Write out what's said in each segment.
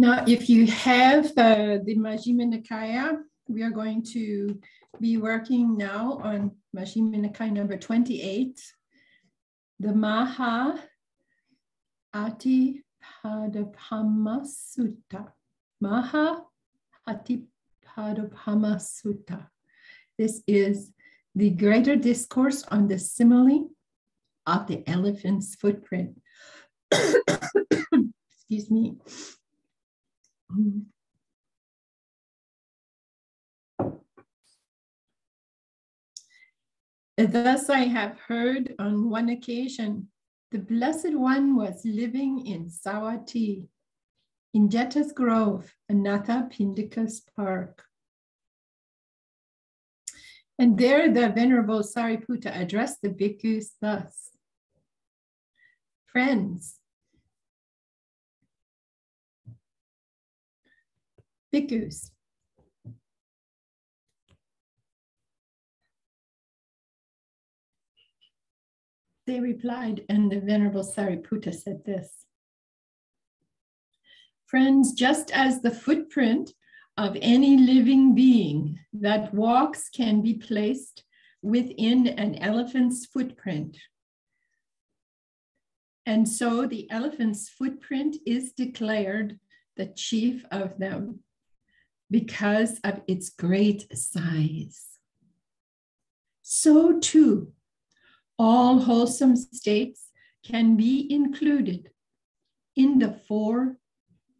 Now, if you have uh, the Majjhima Nikaya, we are going to be working now on Majjhima Nikaya number 28, the Maha Hatthi Padopama Sutta. Maha Hatthi Padopama Sutta. This is the greater discourse on the simile of the elephant's footprint. Excuse me. Mm-hmm. Thus I have heard on one occasion, the Blessed One was living in Savatthi, in Jeta's Grove, Anatha Pindika's Park. And there the Venerable Sariputta addressed the bhikkhus thus Friends, bhikkhus, they replied, and the Venerable Sariputta said this Friends, just as the footprint of any living being that walks can be placed within an elephant's footprint. And so the elephant's footprint is declared the chief of them because of its great size. So too, all wholesome states can be included in the Four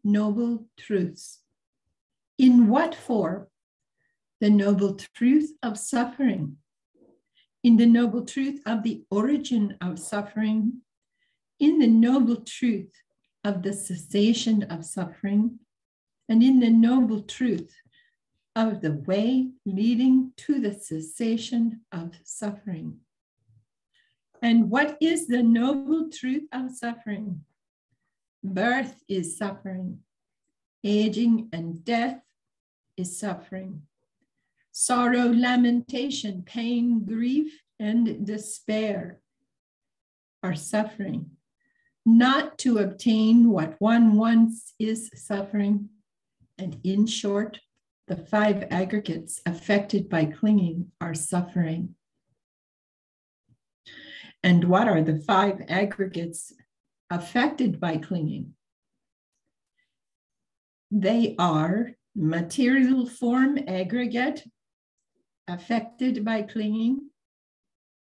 Noble Truths. In what form? The noble truth of suffering. In the noble truth of the origin of suffering. In the noble truth of the cessation of suffering. And in the noble truth of the way leading to the cessation of suffering. And what is the noble truth of suffering? Birth is suffering, aging and death is suffering. Sorrow, lamentation, pain, grief, and despair are suffering. Not to obtain what one wants is suffering. And in short, the five aggregates affected by clinging are suffering. And what are the five aggregates affected by clinging? They are material form aggregate affected by clinging,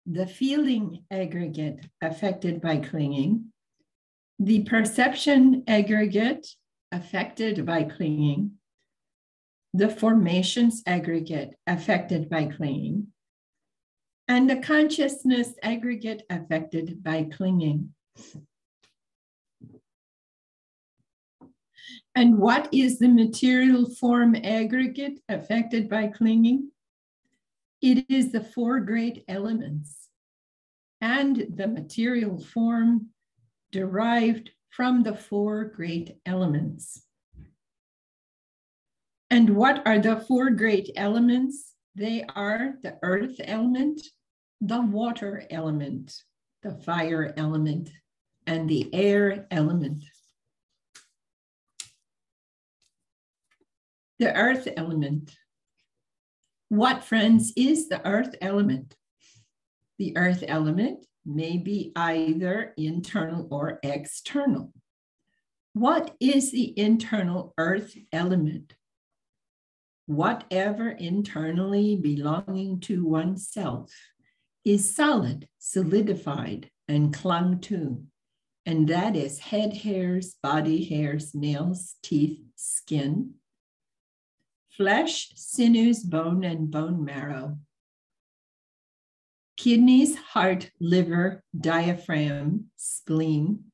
the feeling aggregate affected by clinging, the perception aggregate affected by clinging, the formations aggregate affected by clinging, and the consciousness aggregate affected by clinging. And what is the material form aggregate affected by clinging? It is the four great elements and the material form derived from the four great elements. And what are the four great elements? They are the earth element, the water element, the fire element, and the air element. the earth element. What, friends, is the earth element? The earth element may be either internal or external. What is the internal earth element? Whatever internally belonging to oneself is solid, solidified, and clung to. And that is head hairs, body hairs, nails, teeth, skin, flesh, sinews, bone, and bone marrow, kidneys, heart, liver, diaphragm, spleen,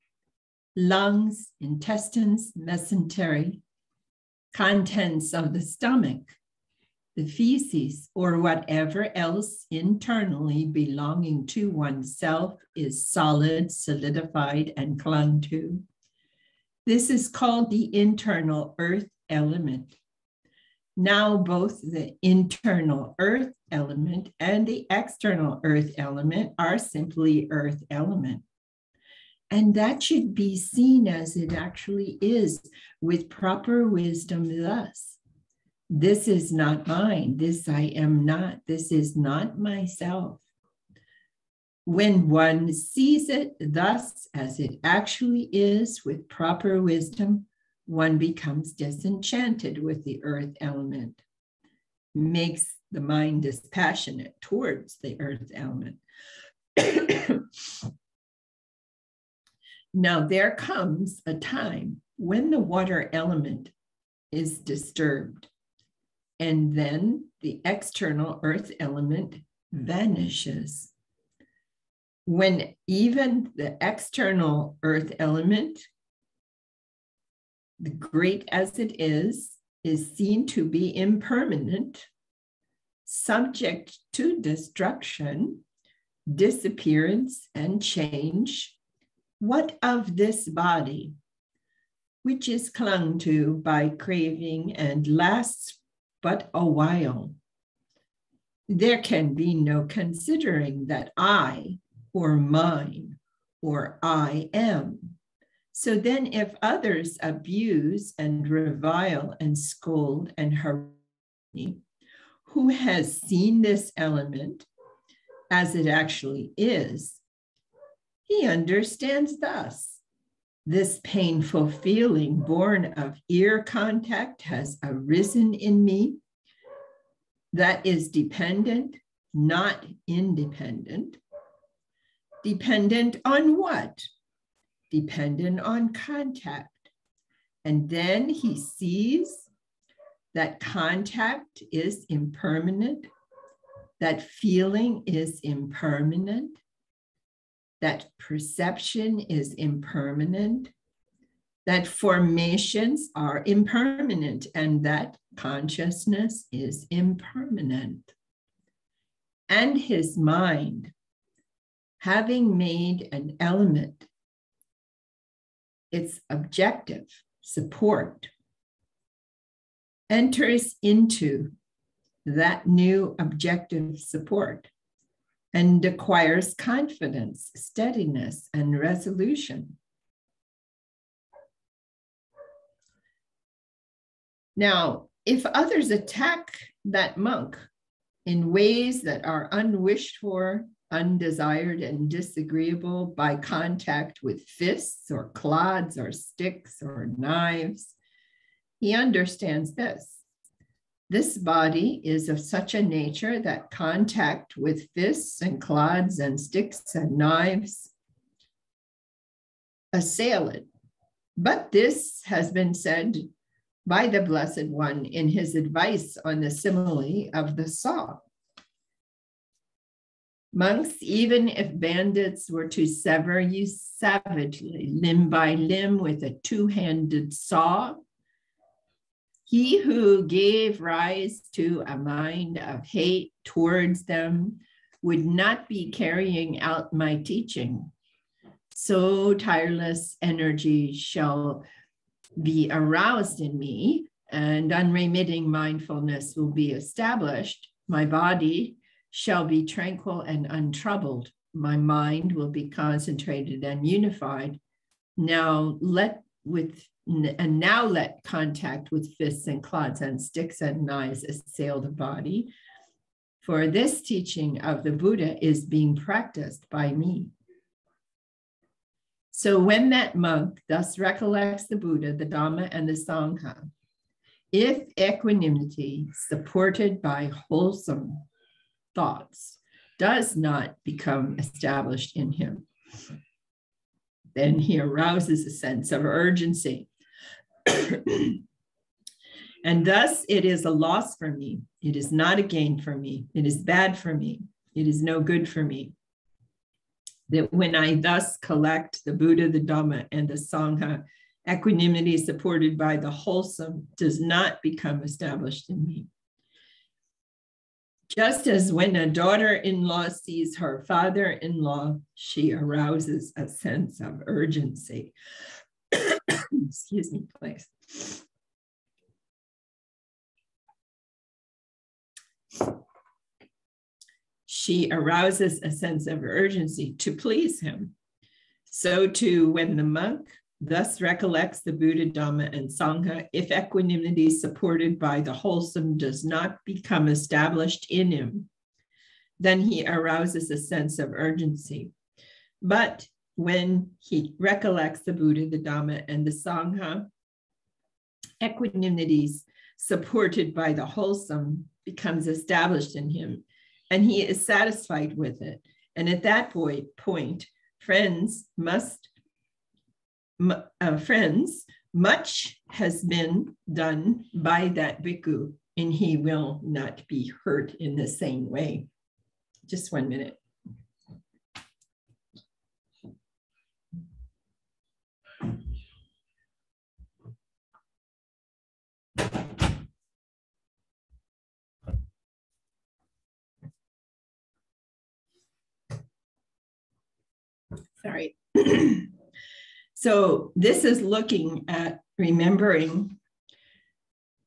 lungs, intestines, mesentery, contents of the stomach, the feces, or whatever else internally belonging to oneself is solid, solidified, and clung to. This is called the internal earth element. Now, both the internal earth element and the external earth element are simply earth element. And that should be seen as it actually is with proper wisdom, thus. This is not mine. This I am not. This is not myself. When one sees it thus as it actually is with proper wisdom, one becomes disenchanted with the earth element, makes the mind dispassionate towards the earth element. now, there comes a time when the water element is disturbed, and then the external earth element vanishes. When even the external earth element, the great as it is, is seen to be impermanent, subject to destruction, disappearance, and change, what of this body, which is clung to by craving and lasts but a while? There can be no considering that I or mine or I am. So then, if others abuse and revile and scold and harass me, who has seen this element as it actually is, he understands thus. This painful feeling born of ear contact has arisen in me that is dependent, not independent. Dependent on what? Dependent on contact. And then he sees that contact is impermanent, that feeling is impermanent, that perception is impermanent, that formations are impermanent, and that consciousness is impermanent. And his mind, having made an element its objective support enters into that new objective support and acquires confidence, steadiness, and resolution. Now, if others attack that monk in ways that are unwished for, undesired, and disagreeable by contact with fists or clods or sticks or knives, he understands this. This body is of such a nature that contact with fists and clods and sticks and knives assail it. But this has been said by the Blessed One in his advice on the simile of the saw. Monks, even if bandits were to sever you savagely, limb by limb, with a two handed saw, he who gave rise to a mind of hate towards them would not be carrying out my teaching. So tireless energy shall be aroused in me, and unremitting mindfulness will be established. My body shall be tranquil and untroubled. My mind will be concentrated and unified. Now let with and now let contact with fists and clods and sticks and knives assail the body. For this teaching of the Buddha is being practiced by me. So when that monk thus recollects the Buddha, the Dhamma, and the Sangha, if equanimity supported by wholesome thoughts does not become established in him, then he arouses a sense of urgency and thus it is a loss for me. It is not a gain for me. It is bad for me. It is no good for me. That when I thus collect the Buddha, the Dhamma, and the Sangha, equanimity supported by the wholesome does not become established in me. Just as when a daughter in law sees her father in law, she arouses a sense of urgency. Excuse me, please. She arouses a sense of urgency to please him. So too, when the monk thus recollects the Buddha, Dhamma, and Sangha, if equanimity supported by the wholesome does not become established in him, then he arouses a sense of urgency. But when he recollects the Buddha, the Dhamma, and the Sangha, equanimities supported by the wholesome becomes established in him, and he is satisfied with it. And at that point, friends must, uh, friends, much has been done by that bhikkhu, and he will not be hurt in the same way. Just one minute. Sorry. so this is looking at remembering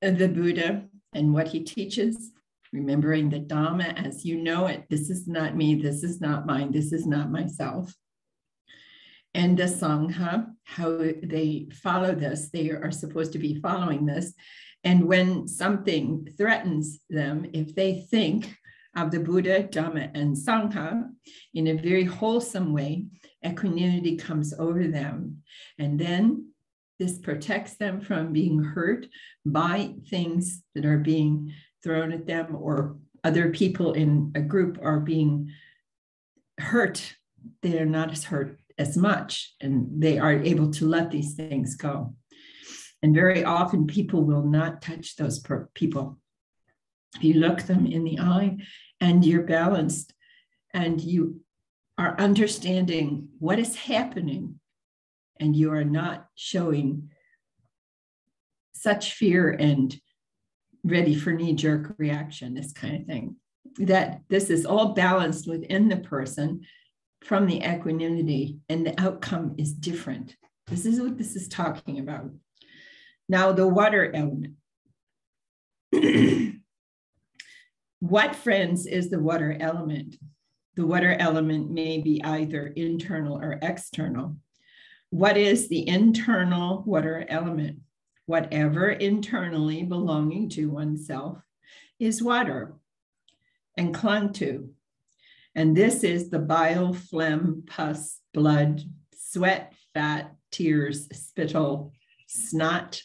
the Buddha and what he teaches, remembering the Dhamma as you know it. This is not me, this is not mine, this is not myself. And the Sangha, how they follow this, they are supposed to be following this. And when something threatens them, if they think of the Buddha, Dhamma, and Sangha in a very wholesome way, equanimity comes over them. And then this protects them from being hurt by things that are being thrown at them or other people in a group are being hurt. They are not as hurt as much and they are able to let these things go. And very often people will not touch those per- people. You look them in the eye and you're balanced and you are understanding what is happening and you are not showing such fear and ready for knee jerk reaction, this kind of thing. That this is all balanced within the person from the equanimity, and the outcome is different. This is what this is talking about. Now, the water element. What, friends, is the water element? The water element may be either internal or external. What is the internal water element? Whatever internally belonging to oneself is water and clung to. And this is the bile, phlegm, pus, blood, sweat, fat, tears, spittle, snot,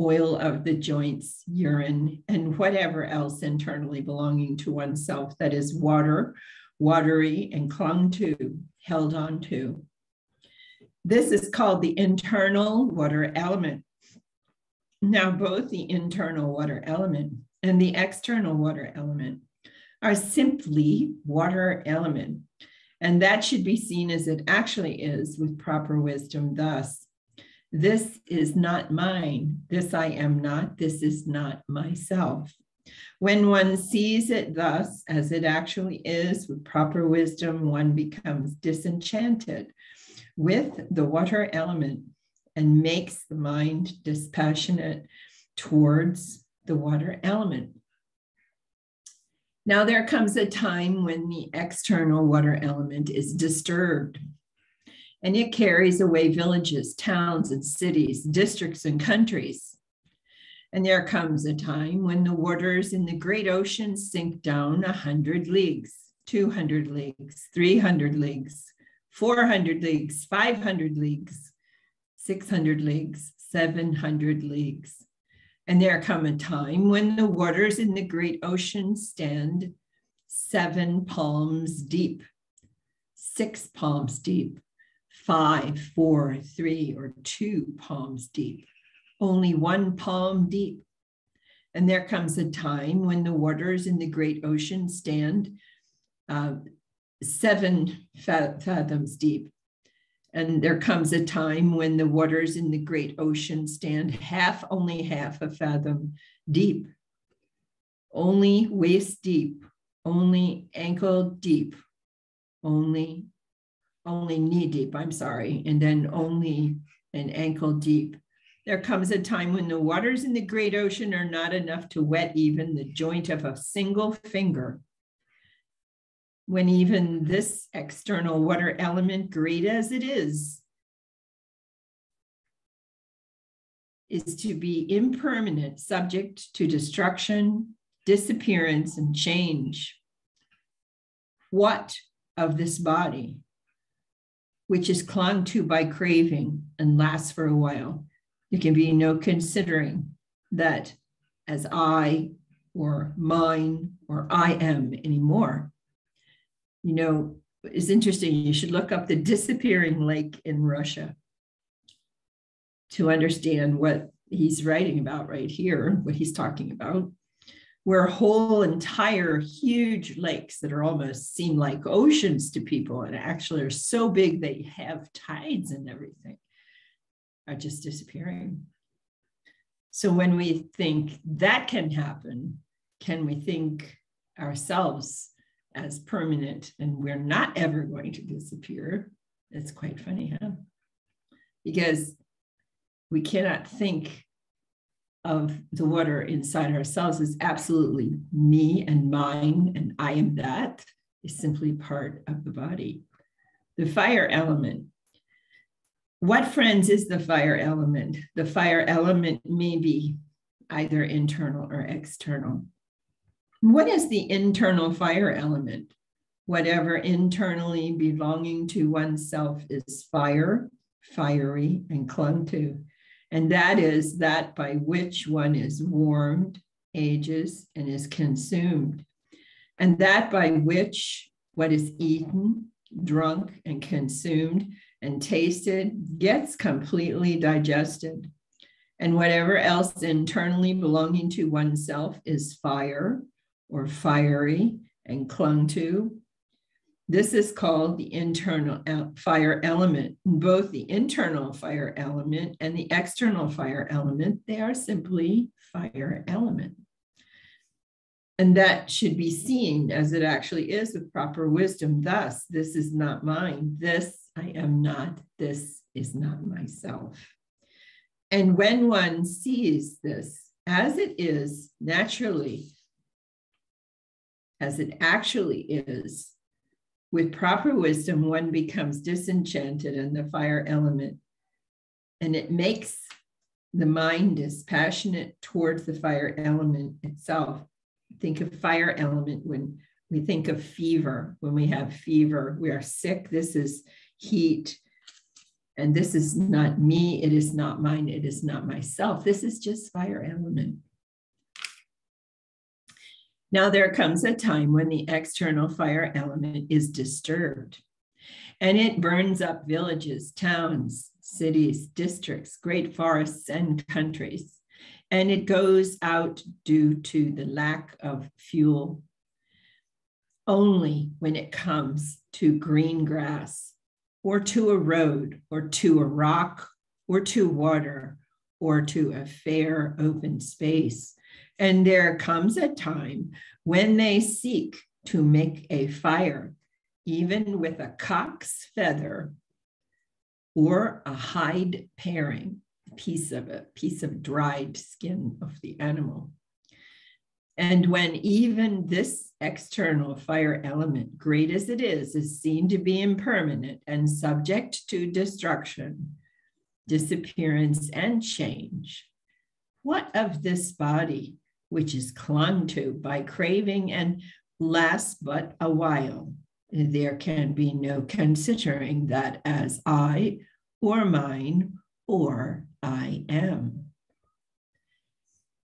oil of the joints, urine, and whatever else internally belonging to oneself that is water, watery, and clung to, held on to. This is called the internal water element. Now, both the internal water element and the external water element are simply water element. And that should be seen as it actually is with proper wisdom. Thus, this is not mine. This I am not. This is not myself. When one sees it thus, as it actually is, with proper wisdom, one becomes disenchanted with the water element and makes the mind dispassionate towards the water element. Now, there comes a time when the external water element is disturbed and it carries away villages, towns, and cities, districts, and countries. And there comes a time when the waters in the great ocean sink down a 100 leagues, 200 leagues, 300 leagues, 400 leagues, 500 leagues, 600 leagues, 700 leagues. And there come a time when the waters in the great ocean stand seven palms deep, six palms deep, five, four, three, or two palms deep, only one palm deep. And there comes a time when the waters in the great ocean stand uh, seven fathoms deep. And there comes a time when the waters in the great ocean stand half, only half a fathom deep, only waist deep, only ankle deep, only only knee deep, I'm sorry, and then only an ankle deep. There comes a time when the waters in the great ocean are not enough to wet even the joint of a single finger. when even this external water element, great as it is, is to be impermanent, subject to destruction, disappearance, and change. What of this body, which is clung to by craving and lasts for a while? There can be no considering that as I or mine or I am anymore. You know, it's interesting. You should look up the disappearing lake in Russia to understand what he's writing about right here, what he's talking about, where whole entire huge lakes that are almost seem like oceans to people and actually are so big they have tides and everything are just disappearing. So when we think that can happen, can we think ourselves as permanent and we're not ever going to disappear? It's quite funny, huh? Because we cannot think of the water inside ourselves as absolutely me and mine and I am that is simply part of the body. The fire element. What, friends, is the fire element? The fire element may be either internal or external. What is the internal fire element? Whatever internally belonging to oneself is fire, fiery, and clung to and that is that by which one is warmed, ages, and is consumed, and that by which what is eaten, drunk, and consumed and tasted gets completely digested. And whatever else internally belonging to oneself is fire or fiery and clung to this is called the internal uh, fire element. Both the internal fire element and the external fire element, they are simply fire element. And that should be seen as it actually is with proper wisdom. Thus, this is not mine. This I am not. This is not myself. And when one sees this as it is naturally, as it actually is, with proper wisdom, one becomes disenchanted in the fire element, and it makes the mind dispassionate towards the fire element itself. Think of fire element when we think of fever. When we have fever, we are sick. This is heat. And this is not me. It is not mine. It is not myself. This is just fire element. Now, there comes a time when the external fire element is disturbed and it burns up villages, towns, cities, districts, great forests, and countries. And it goes out due to the lack of fuel. Only when it comes to green grass, or to a road, or to a rock, or to water, or to a fair open space, and there comes a time when they seek to make a fire, even with a cock's feather or a hide paring, piece of a piece of dried skin of the animal. And when even this external fire element, great as it is, is seen to be impermanent and subject to destruction, disappearance, and change, what of this body which is clung to by craving and lasts but a while. There can be no considering that as I or mine or I am.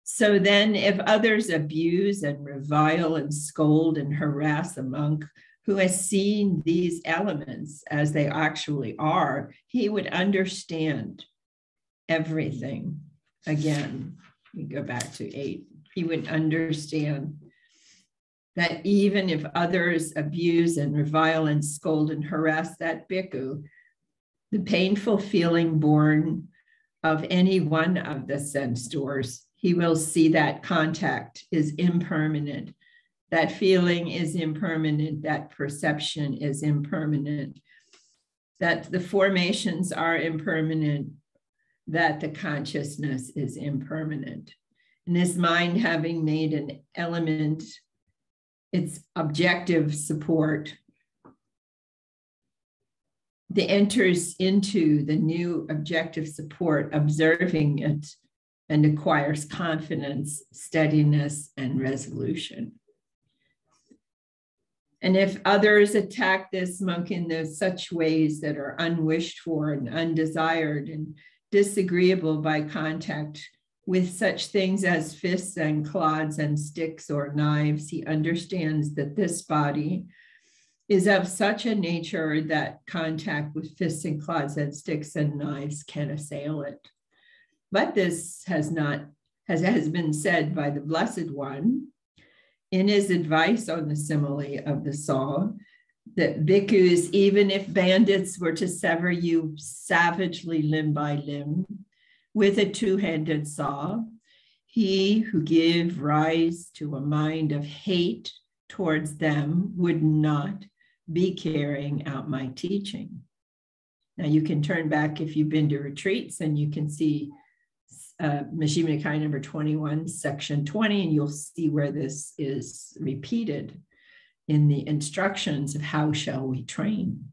So then, if others abuse and revile and scold and harass a monk who has seen these elements as they actually are, he would understand everything. Again, we go back to eight he would understand that even if others abuse and revile and scold and harass that bhikkhu, the painful feeling born of any one of the sense doors, he will see that contact is impermanent. That feeling is impermanent. That perception is impermanent. That the formations are impermanent. That the consciousness is impermanent and his mind having made an element its objective support, the enters into the new objective support, observing it, and acquires confidence, steadiness, and resolution. And if others attack this monk in those such ways that are unwished for and undesired and disagreeable by contact with such things as fists and clods and sticks or knives, he understands that this body is of such a nature that contact with fists and clods and sticks and knives can assail it. But this has not, has, has been said by the Blessed One in his advice on the simile of the saw, that bhikkhus, even if bandits were to sever you savagely limb by limb, with a two handed saw. He who give rise to a mind of hate towards them would not be carrying out my teaching. Now, you can turn back if you've been to retreats and you can see uh, Majjhima Nikaya number 21, section 20, and you'll see where this is repeated in the instructions of how shall we train.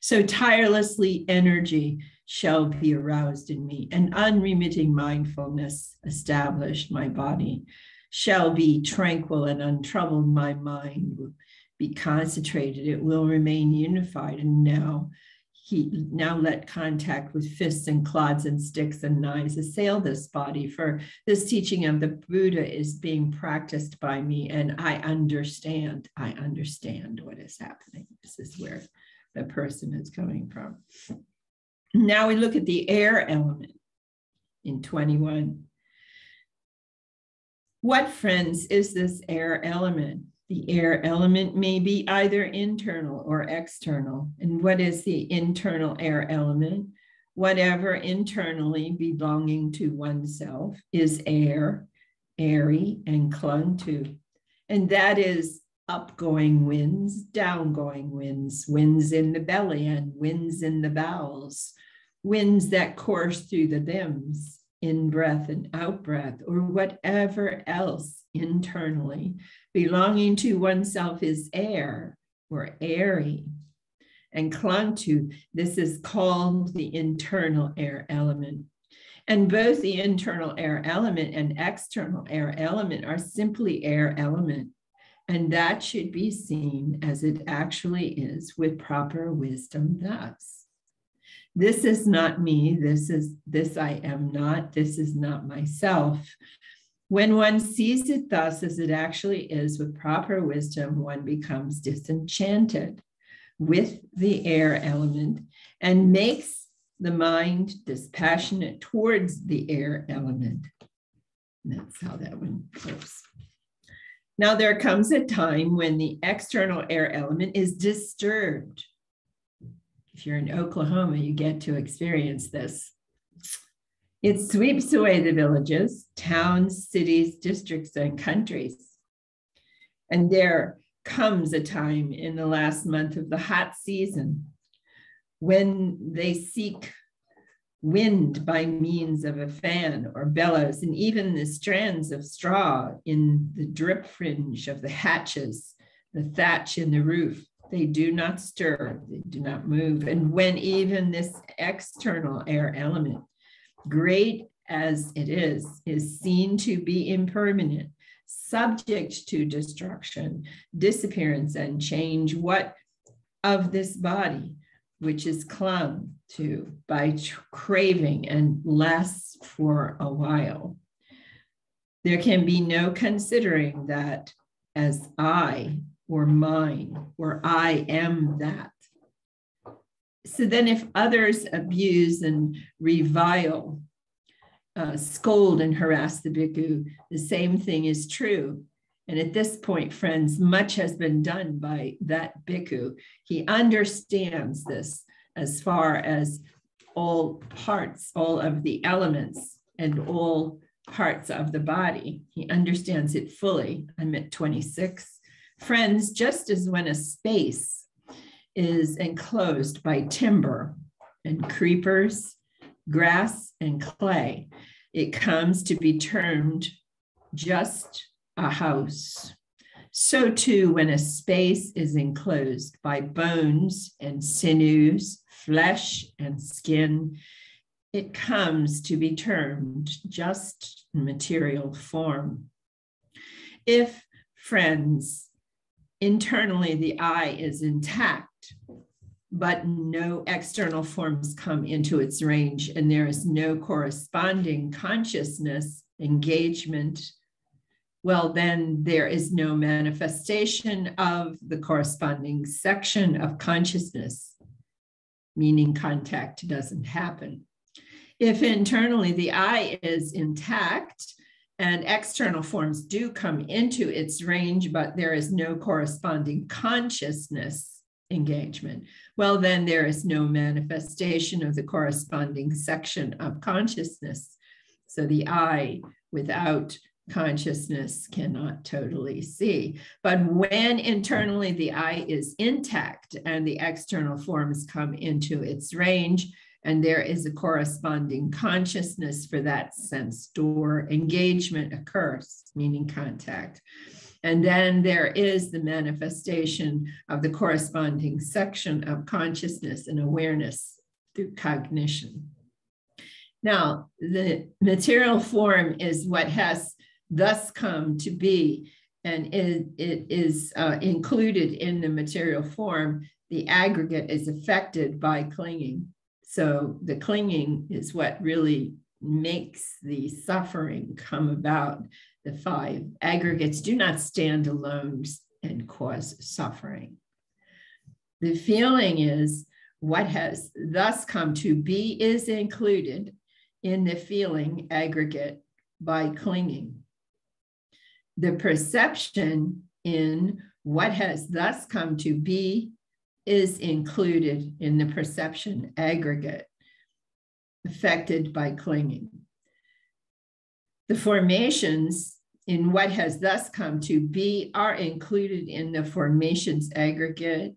So tirelessly energy shall be aroused in me, and unremitting mindfulness established my body shall be tranquil and untroubled. My mind will be concentrated. It will remain unified. And now he now let contact with fists and clods and sticks and knives assail this body. For this teaching of the Buddha is being practiced by me, and I understand. I understand what is happening. This is where the person is coming from. Now we look at the air element in 21. What, friends, is this air element? The air element may be either internal or external. And what is the internal air element? Whatever internally belonging to oneself is air, airy, and clung to. And that is upgoing winds, downgoing winds, winds in the belly and winds in the bowels, winds that course through the limbs, in breath and out breath, or whatever else internally belonging to oneself is air or airy and clung to. This is called the internal air element. And both the internal air element and external air element are simply air element. And that should be seen as it actually is with proper wisdom thus this is not me this is this i am not this is not myself. When one sees it thus as it actually is with proper wisdom one becomes disenchanted with the air element and makes the mind dispassionate towards the air element. That's how that one goes. Now there comes a time when the external air element is disturbed if you're in Oklahoma, you get to experience this. It sweeps away the villages, towns, cities, districts, and countries. And there comes a time in the last month of the hot season when they seek wind by means of a fan or bellows, and even the strands of straw in the drip fringe of the hatches, the thatch in the roof, they do not stir, they do not move. And when even this external air element, great as it is, is seen to be impermanent, subject to destruction, disappearance, and change, what of this body, which is clung to by craving and lasts for a while? There can be no considering that as I or mine or I am that. So then, if others abuse and revile, uh, scold and harass the bhikkhu, the same thing is true. And at this point, friends, much has been done by that bhikkhu. He understands this as far as all parts, all of the elements, and all parts of the body. He understands it fully. I'm at 26. Friends, just as when a space is enclosed by timber and creepers, grass, and clay, it comes to be termed just a house. So, too, when a space is enclosed by bones and sinews, flesh and skin, it comes to be termed just material form. If, friends, internally the eye is intact, but no external forms come into its range, and there is no corresponding consciousness engagement, well, then there is no manifestation of the corresponding section of consciousness, meaning contact doesn't happen. If internally the eye is intact and external forms do come into its range, but there is no corresponding consciousness engagement, well, then there is no manifestation of the corresponding section of consciousness. So the eye without consciousness cannot totally see. But when internally the eye is intact and the external forms come into its range, and there is a corresponding consciousness for that sense door, engagement occurs, meaning contact. And then there is the manifestation of the corresponding section of consciousness and awareness through cognition. Now, the material form is what has thus come to be, and it, it is uh, included in the material form. The aggregate is affected by clinging. So the clinging is what really makes the suffering come about. The five aggregates do not stand alone and cause suffering. The feeling is what has thus come to be is included in the feeling aggregate by clinging. The perception in what has thus come to be is included in the perception aggregate affected by clinging. The formations in what has thus come to be are included in the formations aggregate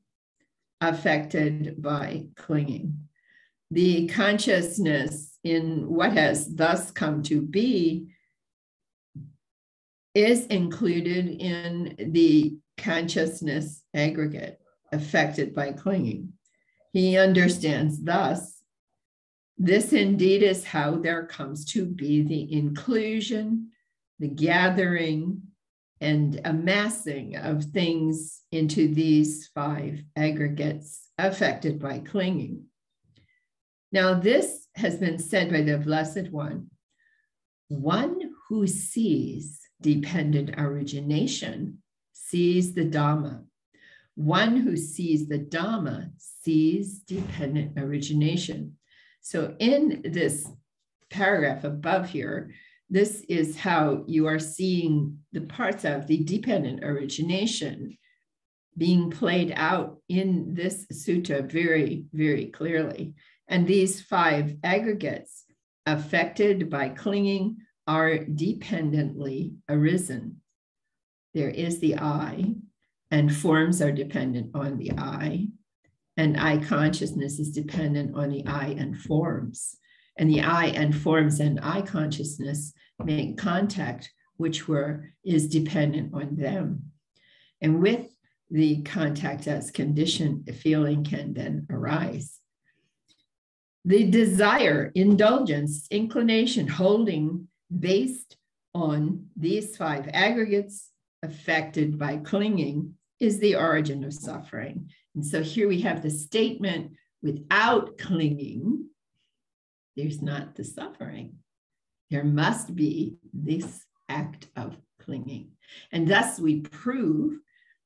affected by clinging. The consciousness in what has thus come to be is included in the consciousness aggregate affected by clinging. He understands thus, this indeed is how there comes to be the inclusion, the gathering, and amassing of things into these five aggregates affected by clinging. Now, this has been said by the Blessed One one who sees dependent origination sees the Dhamma. One who sees the Dhamma sees dependent origination. So, in this paragraph above here, this is how you are seeing the parts of the dependent origination being played out in this sutta very, very clearly. And these five aggregates affected by clinging are dependently arisen. There is the eye, and forms are dependent on the eye, and eye consciousness is dependent on the eye and forms. And the eye and forms and eye consciousness make contact, which were is dependent on them. And with the contact as condition, feeling can then arise the desire, indulgence, inclination, holding based on these five aggregates affected by clinging is the origin of suffering. And so here we have the statement without clinging, there's not the suffering. There must be this act of clinging. And thus we prove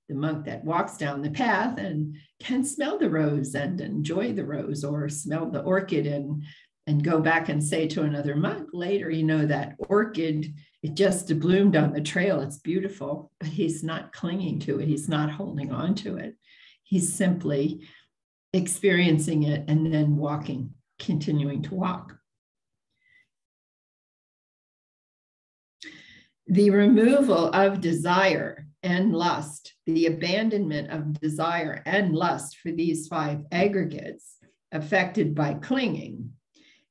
the monk that walks down the path and can smell the rose and enjoy the rose or smell the orchid and and go back and say to another monk later you know that orchid it just bloomed on the trail. It's beautiful but he's not clinging to it. He's not holding on to it. He's simply experiencing it and then walking continuing to walk. The removal of desire and lust, the abandonment of desire and lust for these five aggregates affected by clinging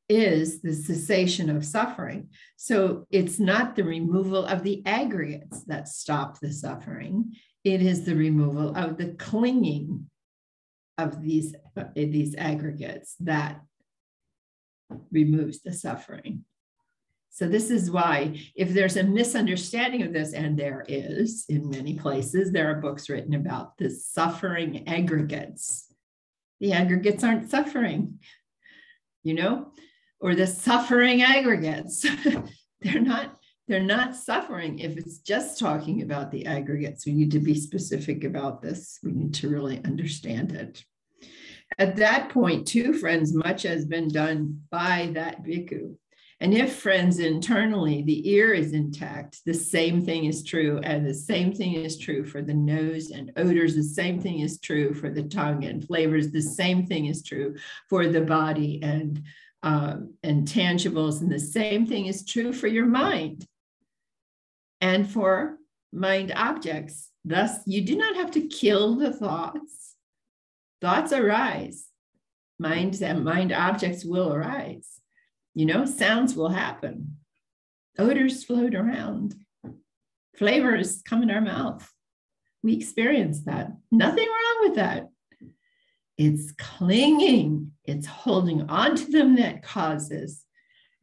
is the cessation of suffering. So it's not the removal of the aggregates that stop the suffering, it is the removal of the clinging of these, uh, these aggregates that removes the suffering. So this is why if there's a misunderstanding of this, and there is in many places, there are books written about the suffering aggregates. The aggregates aren't suffering, you know, or the suffering aggregates. they're not they're not suffering if it's just talking about the aggregates. We need to be specific about this. We need to really understand it. At that point, too, friends, much has been done by that bhikkhu. And if, friends, internally the ear is intact, the same thing is true. And the same thing is true for the nose and odors. The same thing is true for the tongue and flavors. The same thing is true for the body and, um, and tangibles. And the same thing is true for your mind and for mind objects. Thus, you do not have to kill the thoughts. Thoughts arise. Minds and mind objects will arise you know, sounds will happen. Odors float around. Flavors come in our mouth. We experience that. Nothing wrong with that. It's clinging, it's holding on to them that causes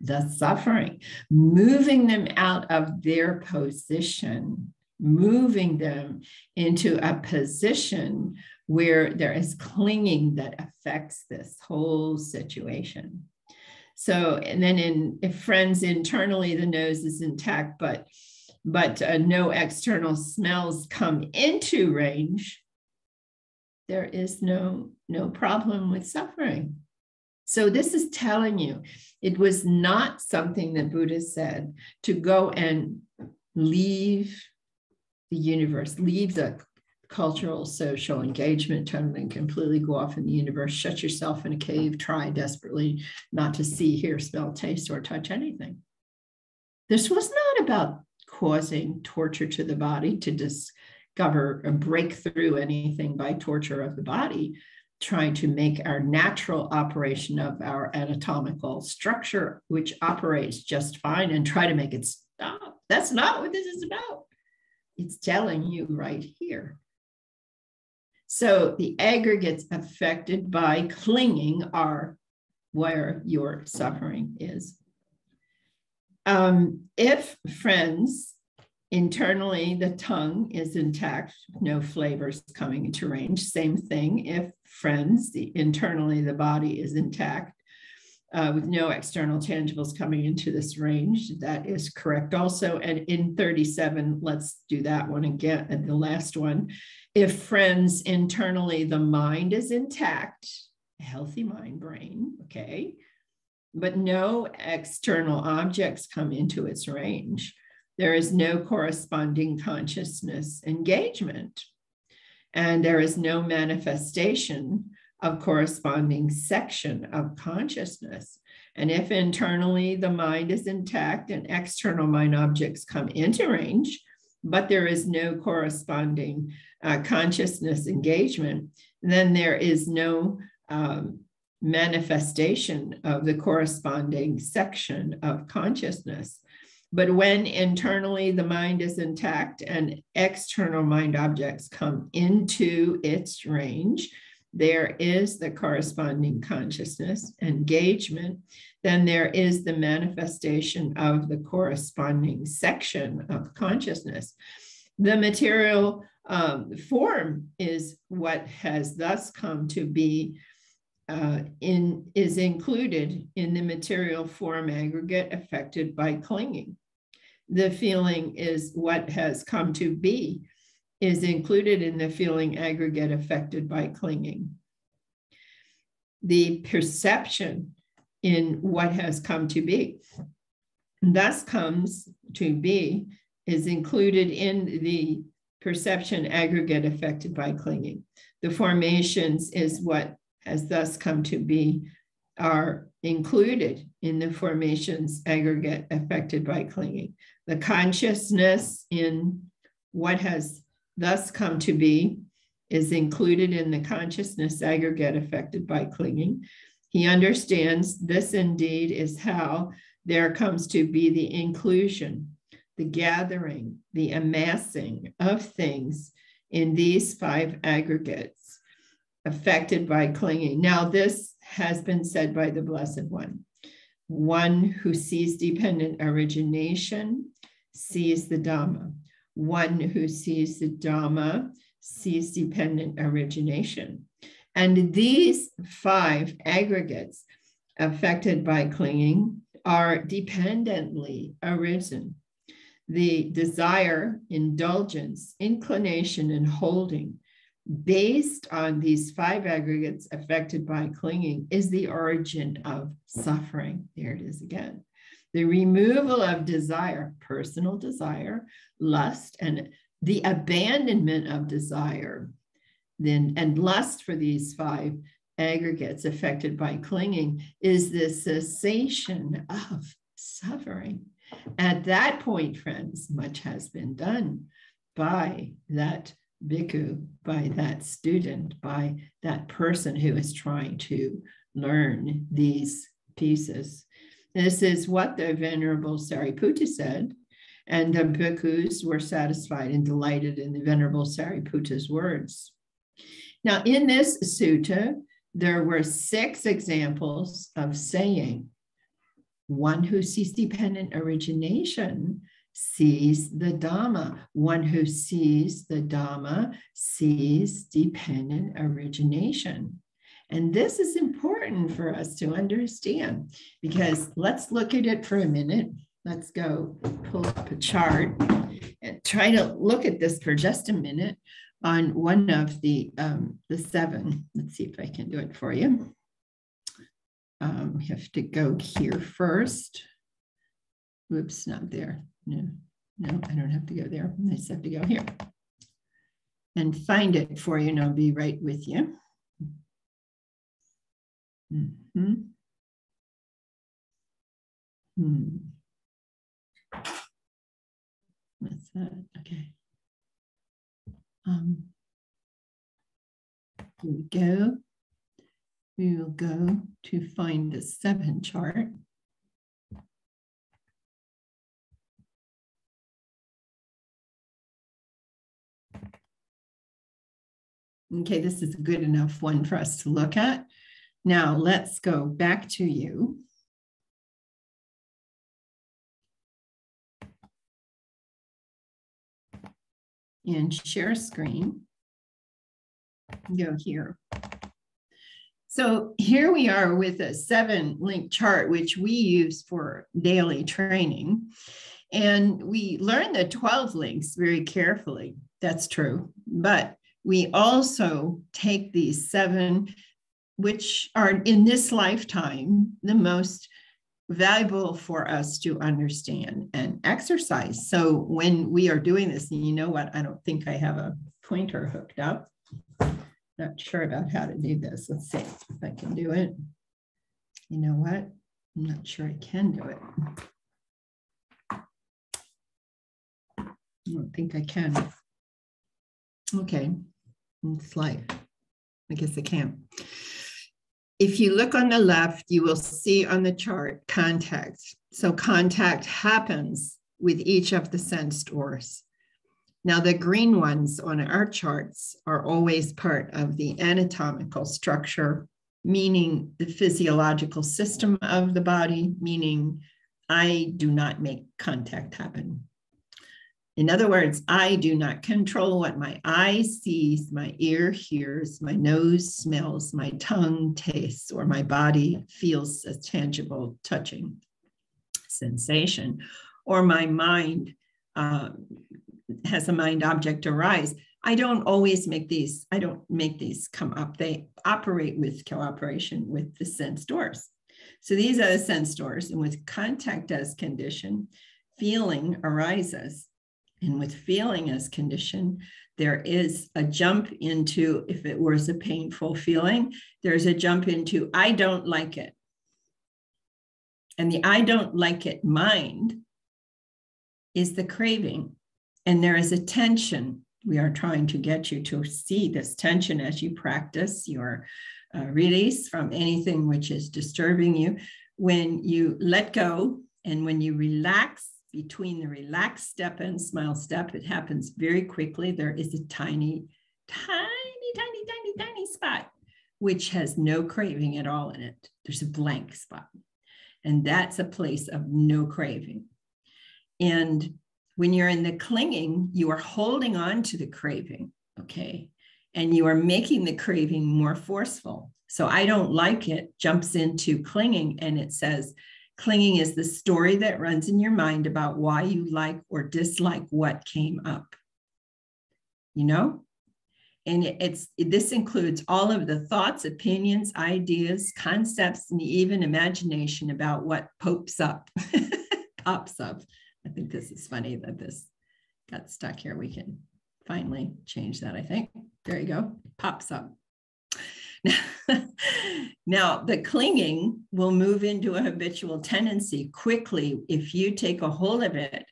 the suffering, moving them out of their position, moving them into a position where there is clinging that affects this whole situation. So, and then in if friends internally, the nose is intact, but but uh, no external smells come into range, there is no no problem with suffering. So this is telling you it was not something that Buddha said to go and leave the universe, leave the cultural, social engagement, totally completely go off in the universe, shut yourself in a cave, try desperately not to see, hear, smell, taste, or touch anything. This was not about causing torture to the body to discover or break through anything by torture of the body, trying to make our natural operation of our anatomical structure, which operates just fine, and try to make it stop. That's not what this is about. It's telling you right here so the aggregates affected by clinging are where your suffering is. Um, if friends, internally the tongue is intact, no flavors coming into range, same thing. If friends, the, internally the body is intact, uh, with no external tangibles coming into this range. That is correct also. And in 37, let's do that one again, and the last one if friends internally the mind is intact healthy mind brain okay but no external objects come into its range there is no corresponding consciousness engagement and there is no manifestation of corresponding section of consciousness and if internally the mind is intact and external mind objects come into range but there is no corresponding uh, consciousness engagement, then there is no um, manifestation of the corresponding section of consciousness. But when internally the mind is intact and external mind objects come into its range, there is the corresponding consciousness engagement, then there is the manifestation of the corresponding section of consciousness. The material um, form is what has thus come to be uh, in is included in the material form aggregate affected by clinging. The feeling is what has come to be is included in the feeling aggregate affected by clinging. The perception in what has come to be, thus comes to be, is included in the perception aggregate affected by clinging. The formations is what has thus come to be are included in the formations aggregate affected by clinging. The consciousness in what has thus come to be is included in the consciousness aggregate affected by clinging. He understands this indeed is how there comes to be the inclusion the gathering, the amassing of things in these five aggregates affected by clinging. Now, this has been said by the Blessed One. One who sees dependent origination sees the Dhamma. One who sees the Dhamma sees dependent origination. And these five aggregates affected by clinging are dependently arisen. The desire, indulgence, inclination, and holding based on these five aggregates affected by clinging is the origin of suffering. There it is again. The removal of desire, personal desire, lust, and the abandonment of desire, then and lust for these five aggregates affected by clinging is the cessation of suffering. At that point, friends, much has been done by that bhikkhu, by that student, by that person who is trying to learn these pieces. This is what the Venerable Sariputta said, and the bhikkhus were satisfied and delighted in the Venerable Sariputta's words. Now, in this sutta, there were six examples of saying one who sees dependent origination sees the Dhamma. One who sees the Dhamma sees dependent origination. And this is important for us to understand because let's look at it for a minute. Let's go pull up a chart and try to look at this for just a minute on one of the, um, the seven. Let's see if I can do it for you. Um, we have to go here first. Whoops, not there. No, no, I don't have to go there. I just have to go here and find it for you, and I'll be right with you. Mm -hmm. Hmm. What's that? Okay. Um, here we go. We will go to find the seven chart. Okay, this is a good enough one for us to look at. Now let's go back to you. And share screen. Go here. So here we are with a seven link chart, which we use for daily training. And we learn the 12 links very carefully. That's true. But we also take these seven, which are in this lifetime the most valuable for us to understand and exercise. So when we are doing this, and you know what, I don't think I have a pointer hooked up. Not sure about how to do this. Let's see if I can do it. You know what? I'm not sure I can do it. I don't think I can. Okay, it's. I guess I can't. If you look on the left, you will see on the chart contact. So contact happens with each of the sense doors. Now, the green ones on our charts are always part of the anatomical structure, meaning the physiological system of the body, meaning I do not make contact happen. In other words, I do not control what my eye sees, my ear hears, my nose smells, my tongue tastes, or my body feels a tangible touching sensation, or my mind uh, has a mind object arise. I don't always make these, I don't make these come up. They operate with cooperation with the sense doors. So these are the sense doors, and with contact as condition, feeling arises and with feeling as condition, there is a jump into, if it was a painful feeling, there's a jump into, I don't like it. And the I don't like it mind is the craving. And there is a tension. We are trying to get you to see this tension as you practice your uh, release from anything which is disturbing you. When you let go and when you relax between the relaxed step and smile step. It happens very quickly. There is a tiny, tiny, tiny, tiny, tiny spot which has no craving at all in it. There's a blank spot. And that's a place of no craving. And when you're in the clinging, you are holding on to the craving, okay? And you are making the craving more forceful. So I don't like it, jumps into clinging and it says, clinging is the story that runs in your mind about why you like or dislike what came up. You know? And it's this includes all of the thoughts, opinions, ideas, concepts, and even imagination about what pops up, pops up. I think this is funny that this got stuck here. We can finally change that, I think. There you go, pops up. now, the clinging will move into a habitual tendency quickly if you take a hold of it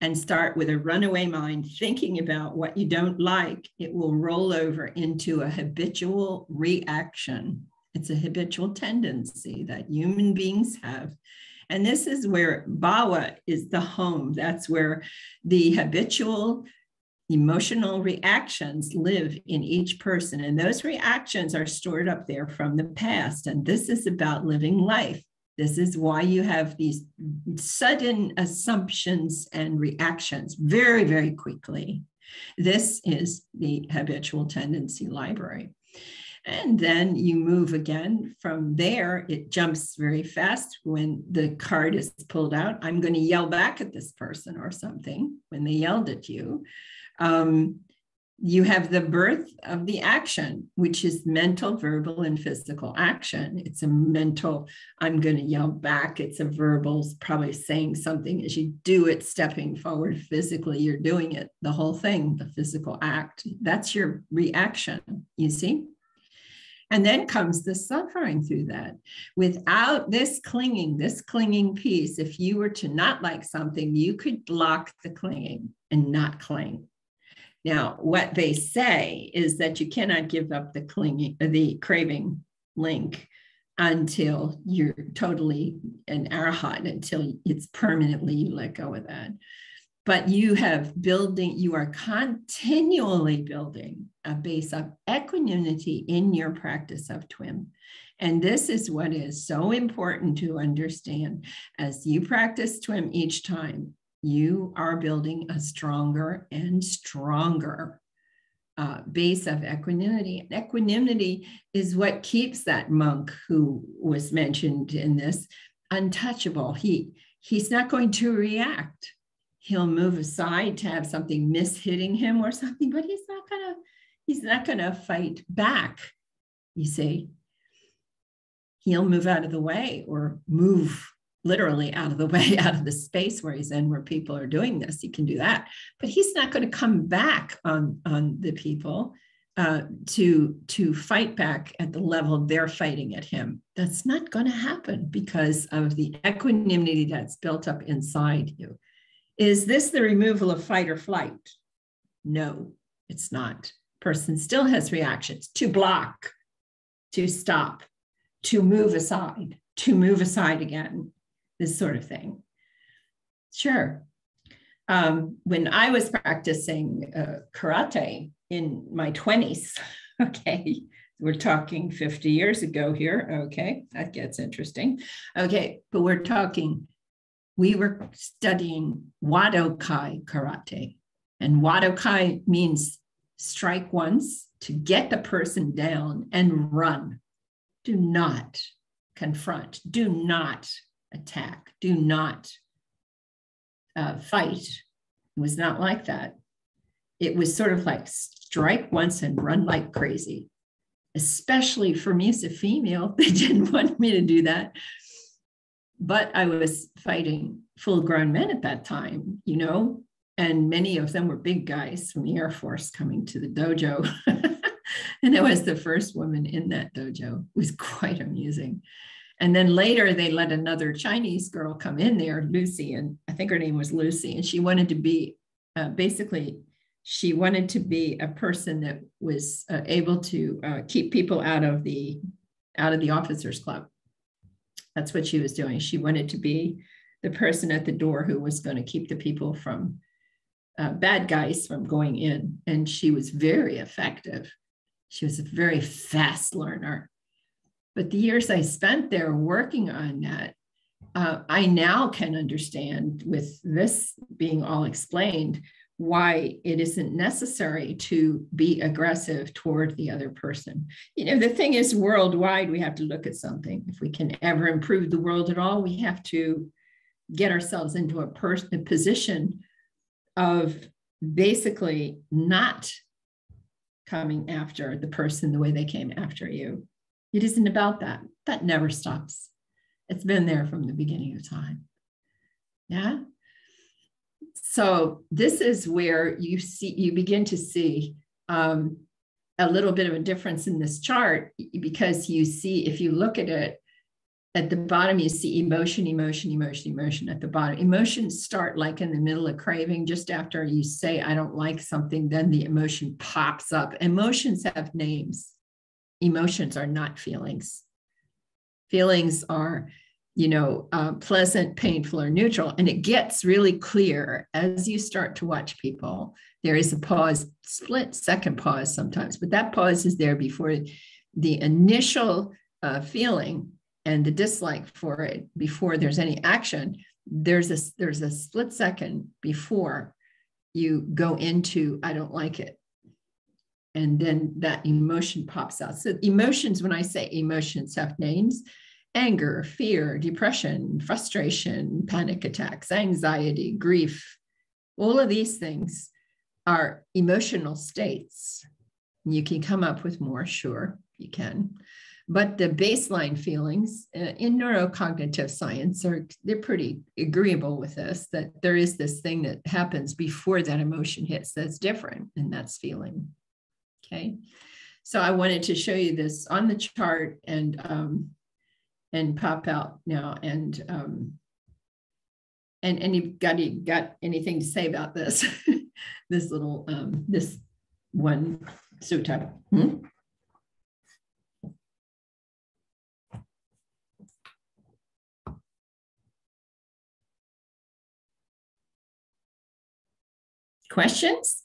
and start with a runaway mind thinking about what you don't like. It will roll over into a habitual reaction. It's a habitual tendency that human beings have. And this is where Bhava is the home. That's where the habitual emotional reactions live in each person. And those reactions are stored up there from the past. And this is about living life. This is why you have these sudden assumptions and reactions very, very quickly. This is the habitual tendency library. And then you move again from there. It jumps very fast when the card is pulled out. I'm going to yell back at this person or something when they yelled at you. Um, you have the birth of the action, which is mental, verbal, and physical action. It's a mental, I'm going to yell back. It's a verbal, probably saying something as you do it, stepping forward physically, you're doing it, the whole thing, the physical act. That's your reaction, you see? And then comes the suffering through that. Without this clinging, this clinging piece, if you were to not like something, you could block the clinging and not cling. Now, what they say is that you cannot give up the clinging, the craving link until you're totally an arhat, until it's permanently you let go of that. But you have building, you are continually building a base of equanimity in your practice of TWIM. And this is what is so important to understand as you practice TWIM each time you are building a stronger and stronger uh, base of equanimity. And equanimity is what keeps that monk who was mentioned in this untouchable. He he's not going to react. He'll move aside to have something miss hitting him or something, but he's not gonna he's not gonna fight back. You see, he'll move out of the way or move literally out of the way, out of the space where he's in, where people are doing this. He can do that, but he's not going to come back on on the people uh, to to fight back at the level they're fighting at him. That's not going to happen because of the equanimity that's built up inside you. Is this the removal of fight or flight? No, it's not. Person still has reactions to block, to stop, to move aside, to move aside again, this sort of thing. Sure. Um, when I was practicing uh, karate in my 20s, okay, we're talking 50 years ago here. Okay, that gets interesting. Okay, but we're talking, we were studying Wado Kai karate. And Wado Kai means strike once to get the person down and run. Do not confront, do not attack. Do not uh, fight. It was not like that. It was sort of like strike once and run like crazy, especially for me as a female. They didn't want me to do that. But I was fighting full grown men at that time, you know, and many of them were big guys from the Air Force coming to the dojo. and I was the first woman in that dojo. It was quite amusing. And then later they let another Chinese girl come in there, Lucy, and I think her name was Lucy, and she wanted to be uh, basically she wanted to be a person that was uh, able to uh, keep people out of the out of the officers club. That's what she was doing. She wanted to be the person at the door who was going to keep the people from uh, bad guys from going in. And she was very effective. She was a very fast learner. But the years I spent there working on that, uh, I now can understand with this being all explained why it isn't necessary to be aggressive toward the other person. You know, the thing is, worldwide, we have to look at something. If we can ever improve the world at all, we have to get ourselves into a, pers- a position of basically not coming after the person the way they came after you. It isn't about that. That never stops. It's been there from the beginning of time. Yeah. So this is where you see you begin to see um, a little bit of a difference in this chart because you see if you look at it at the bottom you see emotion emotion emotion emotion at the bottom emotions start like in the middle of craving just after you say i don't like something then the emotion pops up emotions have names emotions are not feelings feelings are you know, uh, pleasant, painful, or neutral. And it gets really clear as you start to watch people. There is a pause, split second pause sometimes, but that pause is there before the initial uh, feeling and the dislike for it before there's any action. There's a there's a split second before you go into I don't like it, and then that emotion pops out. So emotions, when I say emotions, have names anger, fear, depression, frustration, panic attacks, anxiety, grief. All of these things are emotional states. You can come up with more, sure, you can. But the baseline feelings uh, in neurocognitive science are they're pretty agreeable with this that there is this thing that happens before that emotion hits that's different, and that's feeling. Okay. So I wanted to show you this on the chart and um, and pop out now. And um, and anybody got any got anything to say about this? this little um, this one sutta. Hmm? Questions?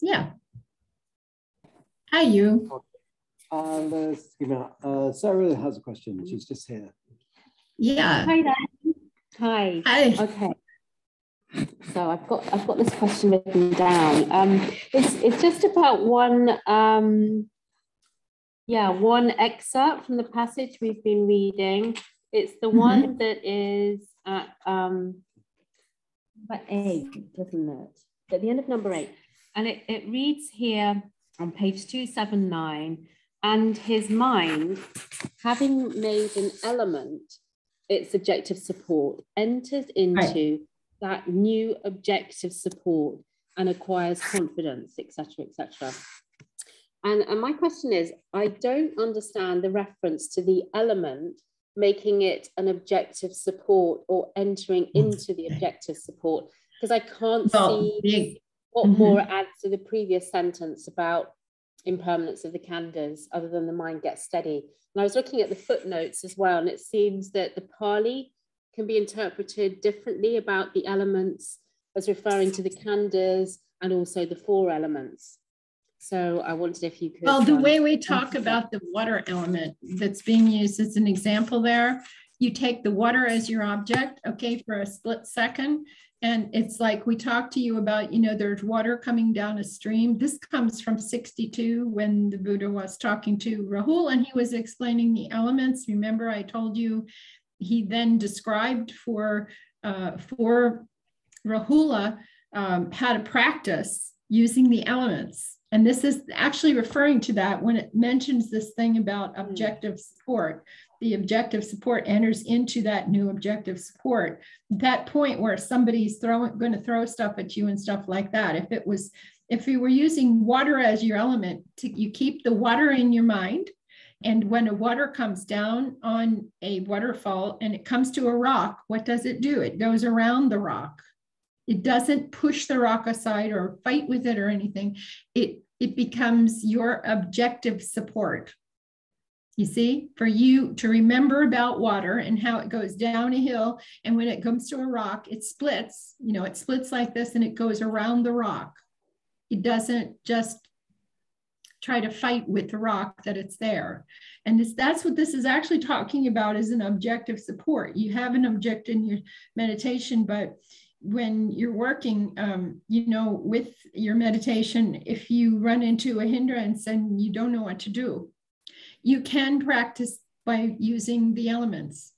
Yeah. Hi, you. Uh, let's give uh, Sarah has a question. She's just here. Yeah. Hi there. Hi. Hi. Okay. So I've got I've got this question written down. Um, it's it's just about one um, yeah one excerpt from the passage we've been reading. It's the mm-hmm. one that is at um, about eight, doesn't it? At the end of number eight. And it, it reads here on page 279 and his mind, having made an element its objective support, enters into right. that new objective support and acquires confidence, etc., etc. And, and my question is, I don't understand the reference to the element making it an objective support or entering mm. into the objective support because I can't well, see what mm-hmm. more adds to the previous sentence about impermanence of the khandhas other than the mind gets steady? And I was looking at the footnotes as well, and it seems that the Pali can be interpreted differently about the elements as referring to the khandhas and also the four elements. So I wondered if you could. Well, the way we talk about the water element that's being used as an example there, you take the water as your object, okay, for a split second, and it's like we talked to you about, you know, there's water coming down a stream. This comes from 62 when the Buddha was talking to Rahul and he was explaining the elements. Remember, I told you he then described for, uh, for Rahula um, how to practice using the elements. And this is actually referring to that when it mentions this thing about hmm. objective support the objective support enters into that new objective support. That point where somebody's throwing going to throw stuff at you and stuff like that. If it was, if you were using water as your element, to, you keep the water in your mind. And when a water comes down on a waterfall and it comes to a rock, what does it do? It goes around the rock. It doesn't push the rock aside or fight with it or anything. It it becomes your objective support. You see, for you to remember about water and how it goes down a hill, and when it comes to a rock, it splits. You know, it splits like this and it goes around the rock. It doesn't just try to fight with the rock that it's there. And this, that's what this is actually talking about is an objective support. You have an object in your meditation, but when you're working, um, you know, with your meditation, if you run into a hindrance and you don't know what to do, you can practice by using the elements.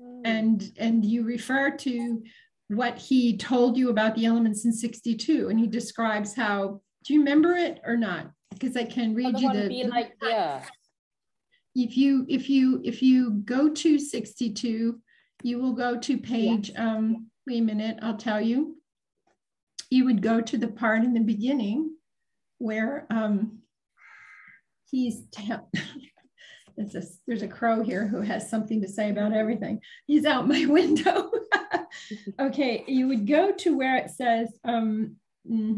Mm. And, and you refer to what he told you about the elements in 62, and he describes how, do you remember it or not? Because I can read you the, be like, yeah. If you if you if you go to 62, you will go to page um wait a minute, I'll tell you. You would go to the part in the beginning where um, he's, a, there's a crow here who has something to say about everything. He's out my window. okay, you would go to where it says, um, mm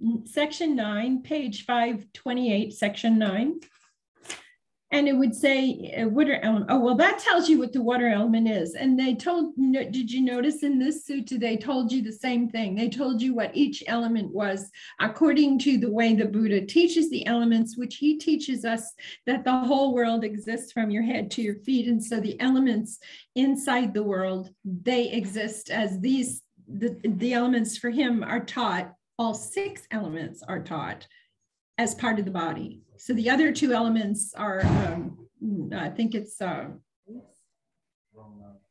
-hmm. section nine, page 528, section nine and it would say a water element. Oh, well, that tells you what the water element is. And they told, did you notice in this sutta, they told you the same thing. They told you what each element was according to the way the Buddha teaches the elements, which he teaches us that the whole world exists from your head to your feet. And so the elements inside the world, they exist as these, the, the elements for him are taught, all six elements are taught as part of the body. So the other two elements are, um, I think it's uh,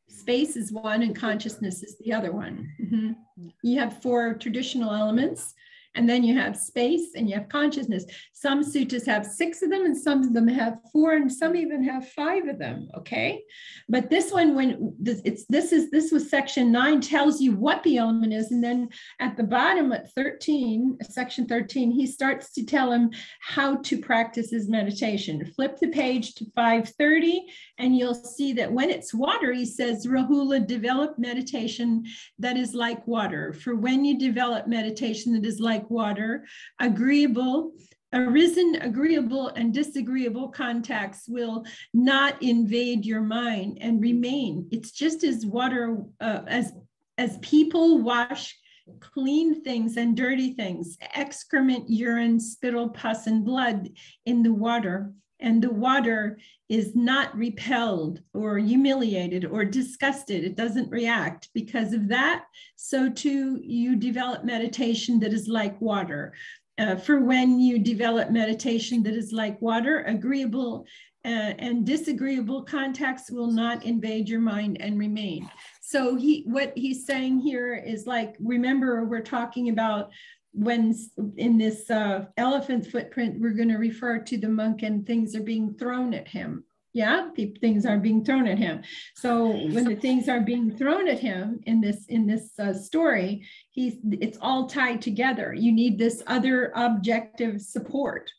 space is one and consciousness is the other one. Mm -hmm. You have four traditional elements and then you have space and you have consciousness. Some suttas have six of them and some of them have four and some even have five of them. Okay. But this one, when it's, this is, this was section nine tells you what the element is. And then at the bottom at 13, section 13, he starts to tell him how to practice his meditation. Flip the page to 530 and you'll see that when it's water, he says, Rahula, develop meditation that is like water. For when you develop meditation that is like like water, agreeable, arisen, agreeable, and disagreeable contacts will not invade your mind and remain. It's just as water, uh, as, as people wash clean things and dirty things, excrement, urine, spittle, pus, and blood in the water. And the water is not repelled or humiliated or disgusted. It doesn't react because of that. So, too, you develop meditation that is like water. Uh, for when you develop meditation that is like water, agreeable uh, and disagreeable contacts will not invade your mind and remain. So he, what he's saying here is like, remember, we're talking about when in this uh, elephant footprint, we're going to refer to the monk and things are being thrown at him. Yeah, things are being thrown at him. So when the things are being thrown at him in this in this uh, story, he's it's all tied together. You need this other objective support.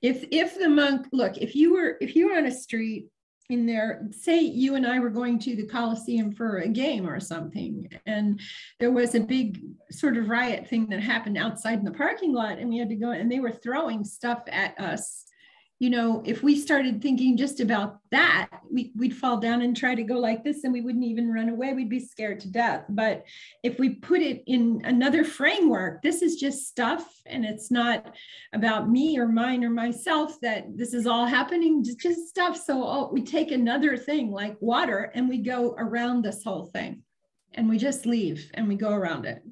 If if the monk look, if you were if you were on a street in there, say you and I were going to the Coliseum for a game or something, and there was a big sort of riot thing that happened outside in the parking lot, and we had to go, and they were throwing stuff at us you know, if we started thinking just about that, we, would fall down and try to go like this and we wouldn't even run away. We'd be scared to death. But if we put it in another framework, this is just stuff and it's not about me or mine or myself that this is all happening, just, just stuff. So oh, we take another thing like water and we go around this whole thing and we just leave and we go around it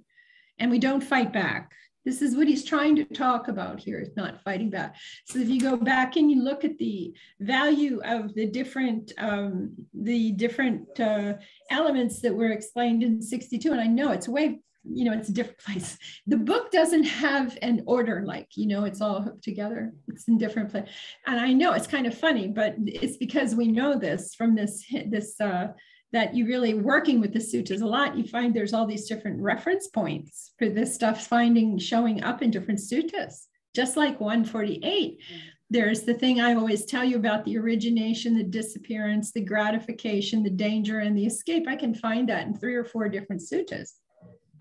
and we don't fight back this is what he's trying to talk about here, It's not fighting back. So if you go back and you look at the value of the different um, the different uh, elements that were explained in 62, and I know it's way you know it's a different place the book doesn't have an order like you know it's all hooked together it's in different place and i know it's kind of funny but it's because we know this from this this uh that you really working with the suttas a lot, you find there's all these different reference points for this stuff finding showing up in different suttas, just like 148. Mm-hmm. There's the thing I always tell you about the origination, the disappearance, the gratification, the danger, and the escape. I can find that in three or four different suttas.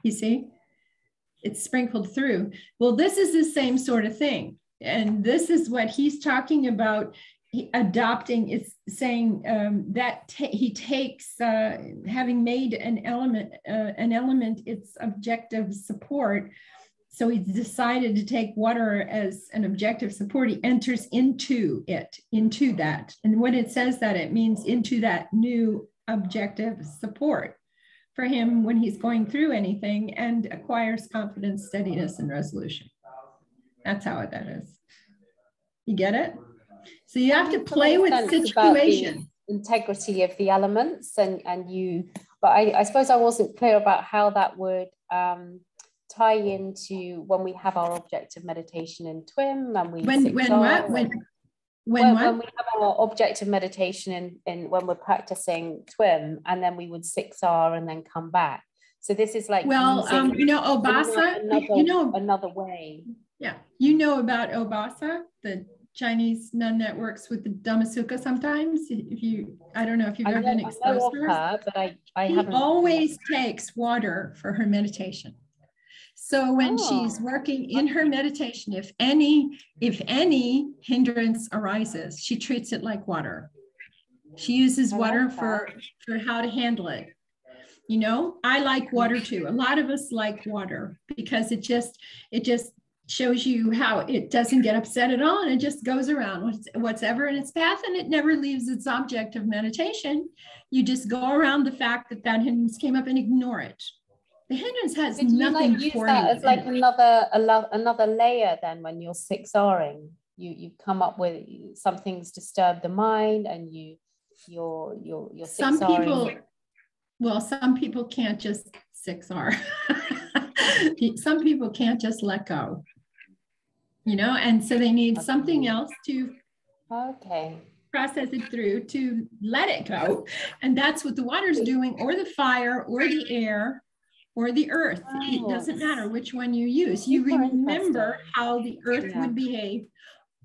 You see? it's sprinkled through. Well, this is the same sort of thing. And this is what he's talking about adopting is saying um, that he takes uh, having made an element uh, an element its objective support so he's decided to take water as an objective support. He enters into it into that. And when it says that it means into that new objective support for him when he's going through anything and acquires confidence steadiness and resolution. That's how that is. You get it so you have to play with situations. Integrity of the elements and and you, but I, I suppose I wasn't clear about how that would um, tie into when we have our objective meditation in TWIM and we when when what when when, when, when, we have our objective meditation in, in when we're practicing TWIM and then we would 6R and then come back. So this is like well, um, you know, Obasa, another, you know, another way. Yeah, you know about Obasa, the Chinese nun that works with the Dhamma Sukha sometimes. If you, I don't know if you've ever been exposed to her, but I, I she haven't. always takes water for her meditation. So when oh. she's working in her meditation, if any, if any hindrance arises, she treats it like water. She uses water for, for how to handle it. You know, I like water too. A lot of us like water because it just, it just shows you how it doesn't get upset at all and it just goes around what's, ever in its path and it never leaves its object of meditation. You just go around the fact that that hindrance came up and ignore it. The hindrance has Did nothing you like use for that you. As like another another layer then when you're 6Ring. You you come up with something's disturbed the mind and you you're you're you're some people well some people can't just 6R. some people can't just let go you know, and so they need something else to okay process it through to let it go. And that's what the water's doing, or the fire, or the air, or the earth. It doesn't matter which one you use. You remember how the earth would behave.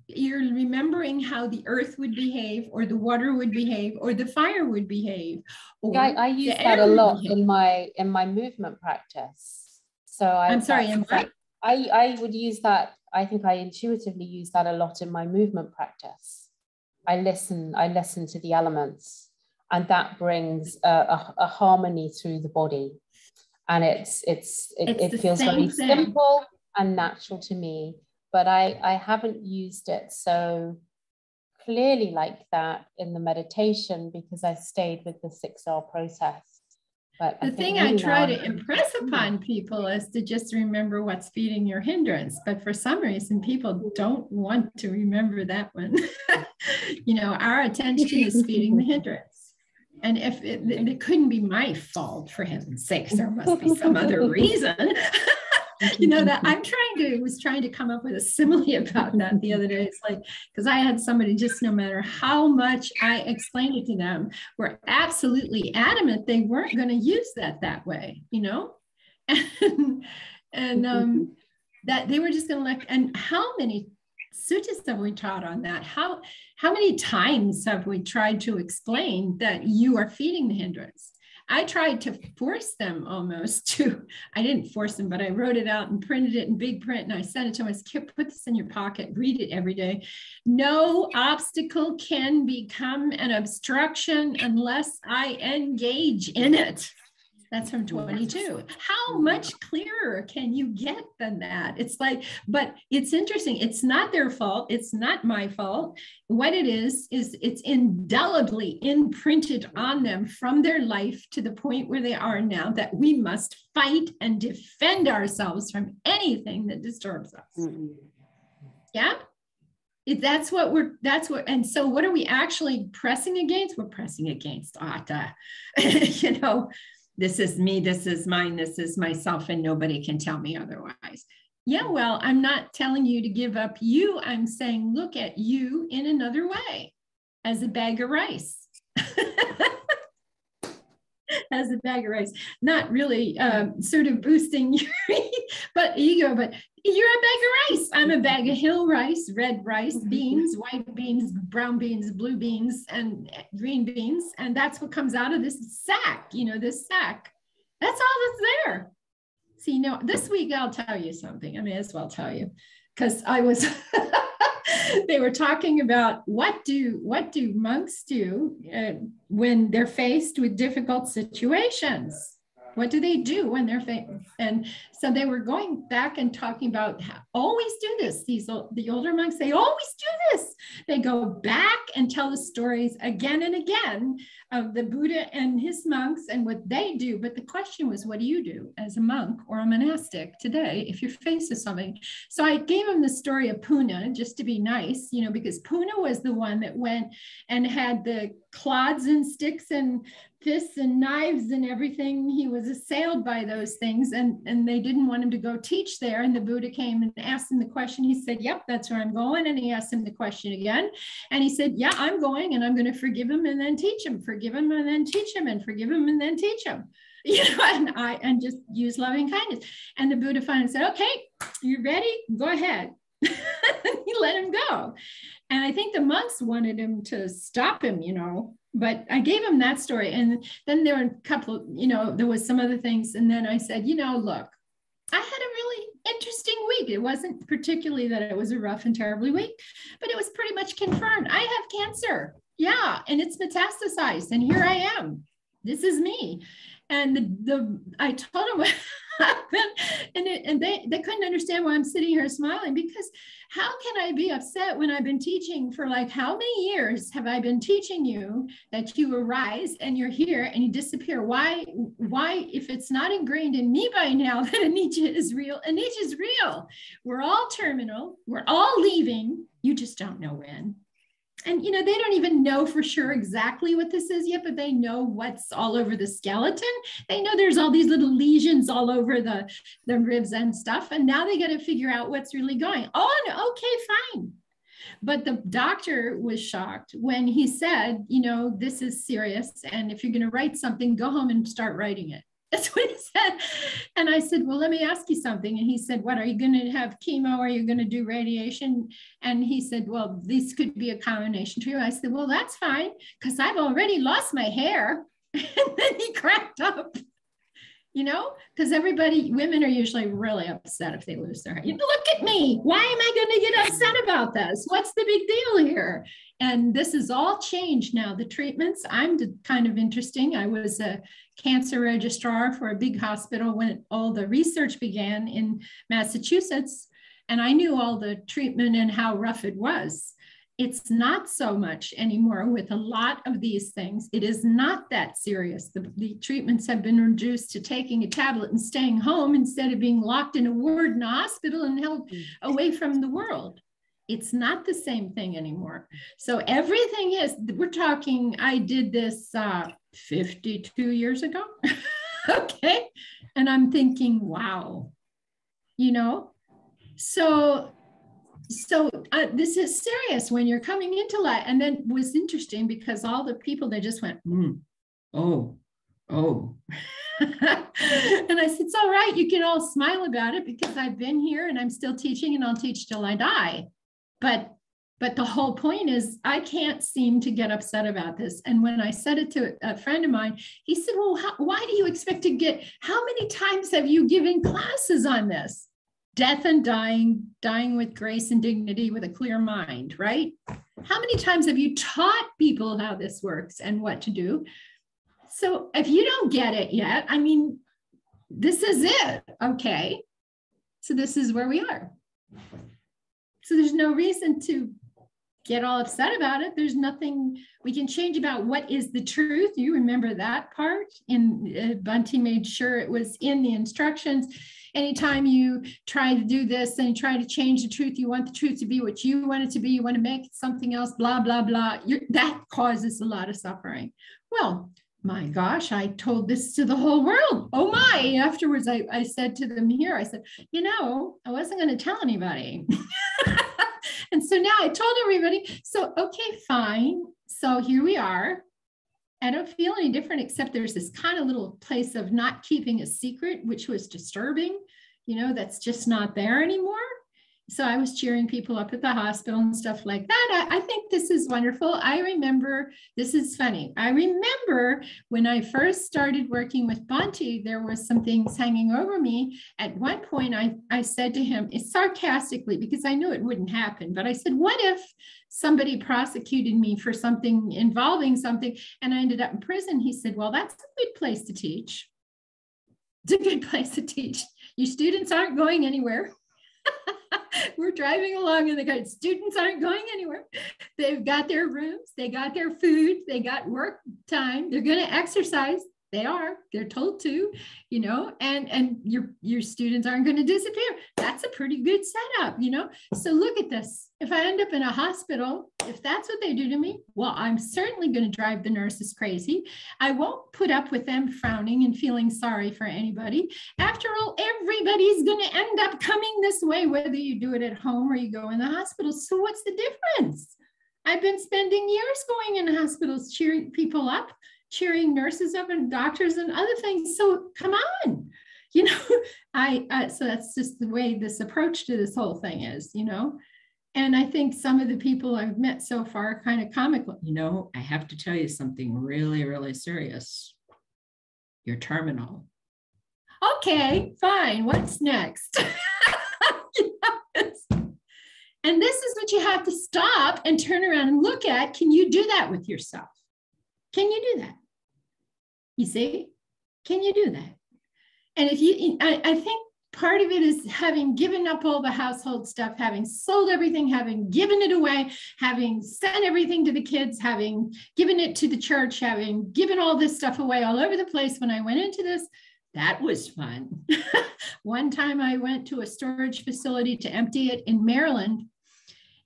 You're remembering how the earth would behave, or the water would behave, or the fire would behave. Or yeah, I, I use that a lot in my in my movement practice. So I, am sorry, am I? I I would use that I think I intuitively use that a lot in my movement practice. I listen, I listen to the elements, and that brings a, a, a harmony through the body. And it's it's it, it's it feels very thing. simple and natural to me, but I, I haven't used it so clearly like that in the meditation because I stayed with the 6R process. But the thing I try to impress upon people is to just remember what's feeding your hindrance. But for some reason, people don't want to remember that one. you know, our attention is feeding the hindrance. And if it, it couldn't be my fault, for heaven's sakes, there must be some other reason. you know that i'm trying to was trying to come up with a simile about that the other day. It's like because i had somebody just no matter how much i explained it to them were absolutely adamant they weren't going to use that that way you know? And and um that they were just going to let and how many suttas have we taught on that? How how many times have we tried to explain that you are feeding the hindrance I tried to force them almost to, I didn't force them, but I wrote it out and printed it in big print and I sent it to. I said, put this in your pocket, read it every day. No obstacle can become an obstruction unless I engage in it. That's from 22. How much clearer can you get than that? It's like, but it's interesting. It's not their fault. It's not my fault. What it is, is it's indelibly imprinted on them from their life to the point where they are now that we must fight and defend ourselves from anything that disturbs us. Mm-hmm. Yeah that's what we're that's what and so what are we actually pressing against we're pressing against atta you know this is me, this is mine, this is myself, and nobody can tell me otherwise. Yeah, well, I'm not telling you to give up you. I'm saying look at you in another way as a bag of rice. as a bag of rice, not really um, sort of boosting your but ego, but you're a bag of rice. I'm a bag of hill rice, red rice, beans, white beans, brown beans, blue beans, and green beans. And that's what comes out of this sack, you know, this sack. That's all that's there. See, no, this week I'll tell you something. I may as well tell you because I was they were talking about what do what do monks do uh, when they're faced with difficult situations what do they do when they're famous? And so they were going back and talking about always do this. These the older monks, they always do this. They go back and tell the stories again and again of the Buddha and his monks and what they do. But the question was, what do you do as a monk or a monastic today if you're faced with something? So I gave him the story of Punna just to be nice, you know, because Punna was the one that went and had the clods and sticks and fists and knives and everything. He was assailed by those things, and, and they didn't want him to go teach there. And the Buddha came and asked him the question. He said, Yep, that's where I'm going. And he asked him the question again. And he said, Yeah, I'm going and I'm going to forgive him and then teach him, forgive him and then teach him, and forgive him and then teach him. You know, and I and just use loving kindness. And the Buddha finally said, Okay, you ready? Go ahead. he let him go. And I think the monks wanted him to stop him, you know, but I gave him that story. And then there were a couple, you know, there was some other things. And then I said, you know, look, I had a really interesting week. It wasn't particularly that it was a rough and terribly week, but it was pretty much confirmed. I have cancer. Yeah. And it's metastasized. And here I am. This is me. And the, the I told him what happened, and, it, and they, they couldn't understand why I'm sitting here smiling because how can I be upset when I've been teaching for like how many years have I been teaching you that you arise and you're here and you disappear? Why, why, if it's not ingrained in me by now that anicca is real, anicca is real. We're all terminal, we're all leaving. You just don't know when and you know they don't even know for sure exactly what this is yet but they know what's all over the skeleton. They know there's all these little lesions all over the the ribs and stuff. And now they got to figure out what's really going on. Okay fine. But the doctor was shocked when he said you know this is serious. And if you're going to write something go home and start writing it that's what he said. And I said, Well, let me ask you something. And he said, What are you going to have chemo? Are you going to do radiation? And he said, Well, this could be a combination too. I said, Well, that's fine because I've already lost my hair. And then he cracked up you know, because everybody, women are usually really upset if they lose their hair. Look at me. Why am I going to get upset about this? What's the big deal here? And this is all changed now. The treatments, I'm kind of interesting. I was a cancer registrar for a big hospital when all the research began in Massachusetts. And I knew all the treatment and how rough it was it's not so much anymore with a lot of these things. It is not that serious. The, the, treatments have been reduced to taking a tablet and staying home instead of being locked in a ward in a hospital and held mm. away from the world. It's not the same thing anymore. So everything is, we're talking, I did this uh, 52 years ago. okay. And I'm thinking, wow, you know? So so uh, this is serious when you're coming into light and then was interesting because all the people they just went mm, oh oh. And i said it's all right you can all smile about it because i've been here and i'm still teaching and i'll teach till i die. But but the whole point is i can't seem to get upset about this. And when i said it to a friend of mine he said well how, why do you expect to get how many times have you given classes on this death and dying, dying with grace and dignity with a clear mind, right? How many times have you taught people how this works and what to do? So if you don't get it yet, I mean, this is it, okay? So this is where we are. So there's no reason to get all upset about it. There's nothing we can change about what is the truth. You remember that part? And uh, Bhante made sure it was in the instructions anytime you try to do this and try to change the truth, you want the truth to be what you want it to be, you want to make something else, blah, blah, blah, You're, that causes a lot of suffering. Well, my gosh, I told this to the whole world. Oh my. Afterwards, I, I said to them here, I said, you know, I wasn't going to tell anybody. and so now I told everybody. So, okay, fine. So here we are. I don't feel any different, except there's this kind of little place of not keeping a secret, which was disturbing. You know, that's just not there anymore. So I was cheering people up at the hospital and stuff like that. I, I, think this is wonderful. I remember, this is funny. I remember when I first started working with Bhante, there were some things hanging over me. At one point, I, I said to him, sarcastically, because I knew it wouldn't happen, but I said, what if somebody prosecuted me for something involving something and I ended up in prison? He said, well, that's a good place to teach. It's a good place to teach. Your students aren't going anywhere. we're driving along and the students aren't going anywhere. They've got their rooms, they got their food, they got work time, they're going to exercise they are they're told to you know and and your your students aren't going to disappear. That's a pretty good setup you know? So look at this. If i end up in a hospital if that's what they do to me well i'm certainly going to drive the nurses crazy. I won't put up with them frowning and feeling sorry for anybody. After all everybody's going to end up coming this way whether you do it at home or you go in the hospital. So what's the difference? I've been spending years going in hospitals cheering people up cheering nurses up and doctors and other things. So come on, you know, I, so that's just the way this approach to this whole thing is, you know. And I think some of the people I've met so far kind of comical. You know, I have to tell you something really, really serious. You're terminal. Okay, fine. What's next? and this is what you have to stop and turn around and look at. Can you do that with yourself? Can you do that? You see, can you do that? And if you, I, I think part of it is having given up all the household stuff, having sold everything, having given it away, having sent everything to the kids, having given it to the church, having given all this stuff away all over the place when I went into this. That was fun. One time I went to a storage facility to empty it in Maryland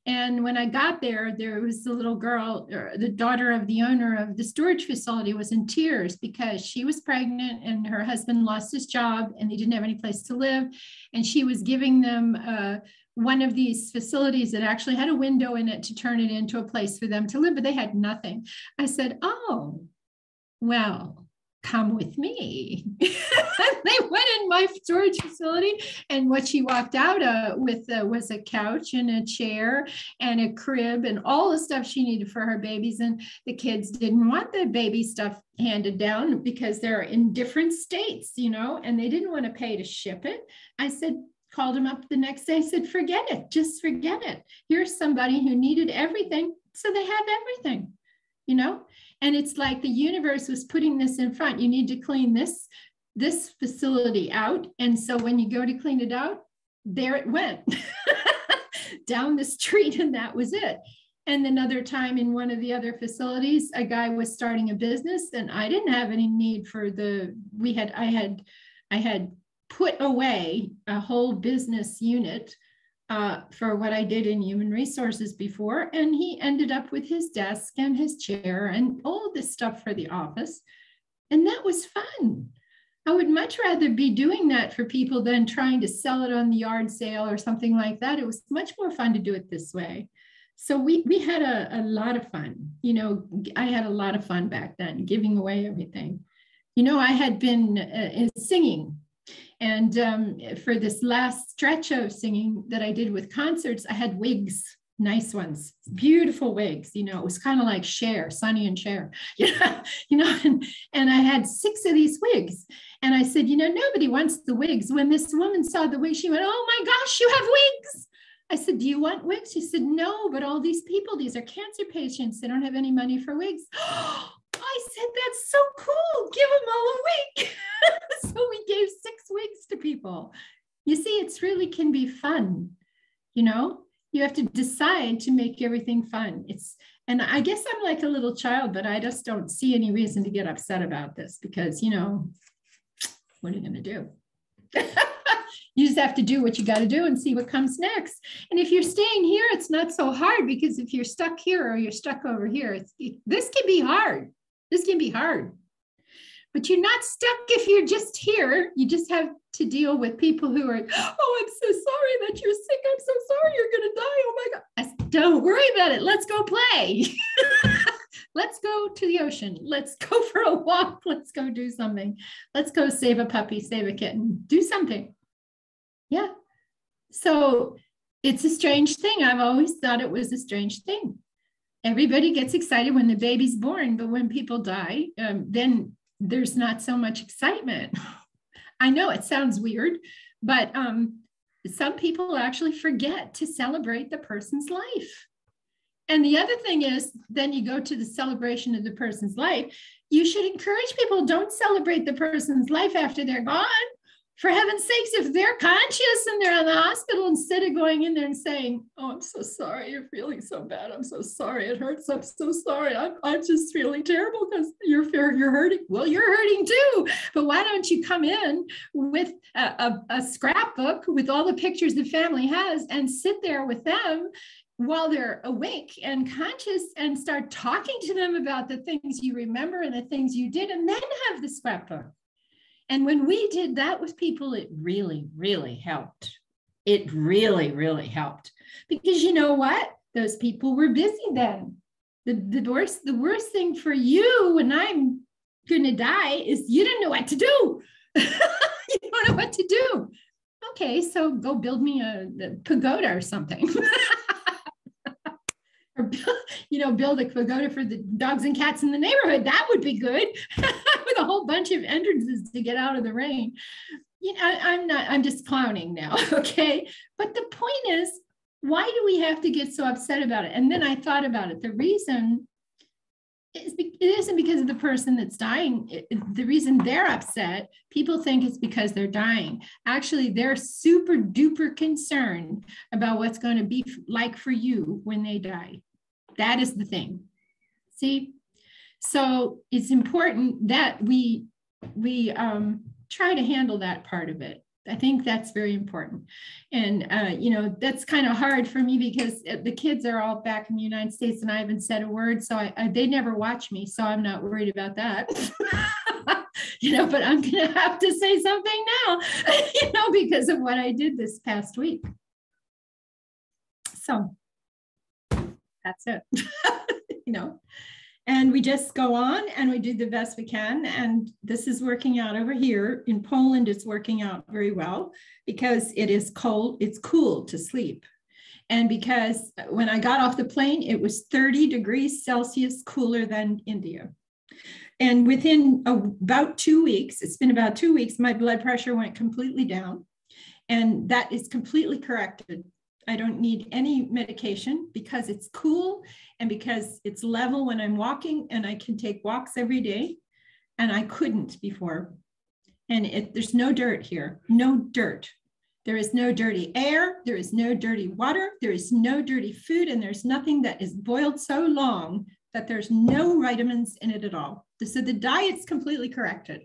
and when I got there, there was the little girl, the daughter of the owner of the storage facility, was in tears because she was pregnant and her husband lost his job and they didn't have any place to live. And she was giving them uh, one of these facilities that actually had a window in it to turn it into a place for them to live, but they had nothing. I said, Oh, well, come with me. they went in my storage facility, and what she walked out uh, with uh, was a couch and a chair and a crib and all the stuff she needed for her babies. And the kids didn't want the baby stuff handed down because they're in different states, you know, and they didn't want to pay to ship it. I said, called him up the next day, said, forget it, just forget it. Here's somebody who needed everything. So they have everything, you know? And it's like the universe was putting this in front. You need to clean this, this facility out. And so when you go to clean it out, there it went down the street, and that was it. And another time in one of the other facilities, a guy was starting a business, and I didn't have any need for the, we had, I had, I had put away a whole business unit uh, for what I did in human resources before. And he ended up with his desk and his chair and all this stuff for the office. And that was fun. I would much rather be doing that for people than trying to sell it on the yard sale or something like that. It was much more fun to do it this way. So we we had a, a lot of fun. You know, I had a lot of fun back then, giving away everything. You know, I had been uh, singing and um, for this last stretch of singing that I did with concerts, I had wigs, nice ones, beautiful wigs. You know, it was kind of like Cher, Sonny and Cher. You know, you know, and, and I had six of these wigs. And I said, you know, nobody wants the wigs. When this woman saw the wig, she went, oh my gosh, you have wigs. I said, Do you want wigs? She said, No, but all these people, these are cancer patients. They don't have any money for wigs. I said, That's so cool. Give them all a week. so we gave six weeks to people. You see, it's really can be fun. You know, you have to decide to make everything fun. It's, and I guess I'm like a little child, but I just don't see any reason to get upset about this because, you know, what are you going to do? you just have to do what you got to do and see what comes next. And if you're staying here, it's not so hard because if you're stuck here or you're stuck over here, it, this can be hard. This can be hard. But you're not stuck if you're just here. You just have to deal with people who are, oh, I'm so sorry that you're sick. I'm so sorry you're going to die. Oh my God. Said, don't worry about it. Let's go play. Let's go to the ocean. Let's go for a walk. Let's go do something. Let's go save a puppy, save a kitten, do something. Yeah. So it's a strange thing. I've always thought it was a strange thing. Everybody gets excited when the baby's born, but when people die, um, then there's not so much excitement. I know it sounds weird, but um, some people actually forget to celebrate the person's life. And the other thing is, then you go to the celebration of the person's life. You should encourage people don't celebrate the person's life after they're gone for heaven's sakes, if they're conscious and they're in the hospital, instead of going in there and saying, Oh, I'm so sorry, you're feeling so bad. I'm so sorry. It hurts. I'm so sorry. I'm, I'm just feeling terrible because you're, you're hurting. Well, you're hurting too. But why don't you come in with a, a, a scrapbook with all the pictures the family has and sit there with them while they're awake and conscious and start talking to them about the things you remember and the things you did, and then have the scrapbook. And when we did that with people, it really, really helped. It really, really helped. Because you know what? Those people were busy then. The, the worst, the worst thing for you when I'm gonna die is you didn't know what to do. you don't know what to do. Okay, so go build me a, a pagoda or something. or you know build a pagoda for the dogs and cats in the neighborhood. That would be good. With a whole bunch of entrances to get out of the rain. You know I, i'm not i'm just clowning now okay? But the point is why do we have to get so upset about it? And then i thought about it. The reason is it isn't because of the person that's dying. The reason they're upset people think it's because they're dying. Actually they're super duper concerned about what's going to be like for you when they die that is the thing. See? So it's important that we we um, try to handle that part of it. I think that's very important. And, uh, you know, that's kind of hard for me because uh, the kids are all back in the United States and I haven't said a word. So I, I, they never watch me. So I'm not worried about that. you know, but I'm going to have to say something now, you know, because of what I did this past week. So that's it, you know. And we just go on and we do the best we can. And this is working out over here. In Poland, it's working out very well because it is cold, it's cool to sleep. And because when I got off the plane, it was 30 degrees Celsius cooler than India. And within about two weeks, it's been about two weeks, my blood pressure went completely down. And that is completely corrected I don't need any medication because it's cool and because it's level when I'm walking and I can take walks every day. And I couldn't before. And it, there's no dirt here, no dirt. There is no dirty air. There is no dirty water. There is no dirty food. And there's nothing that is boiled so long that there's no vitamins in it at all. So the diet's completely corrected.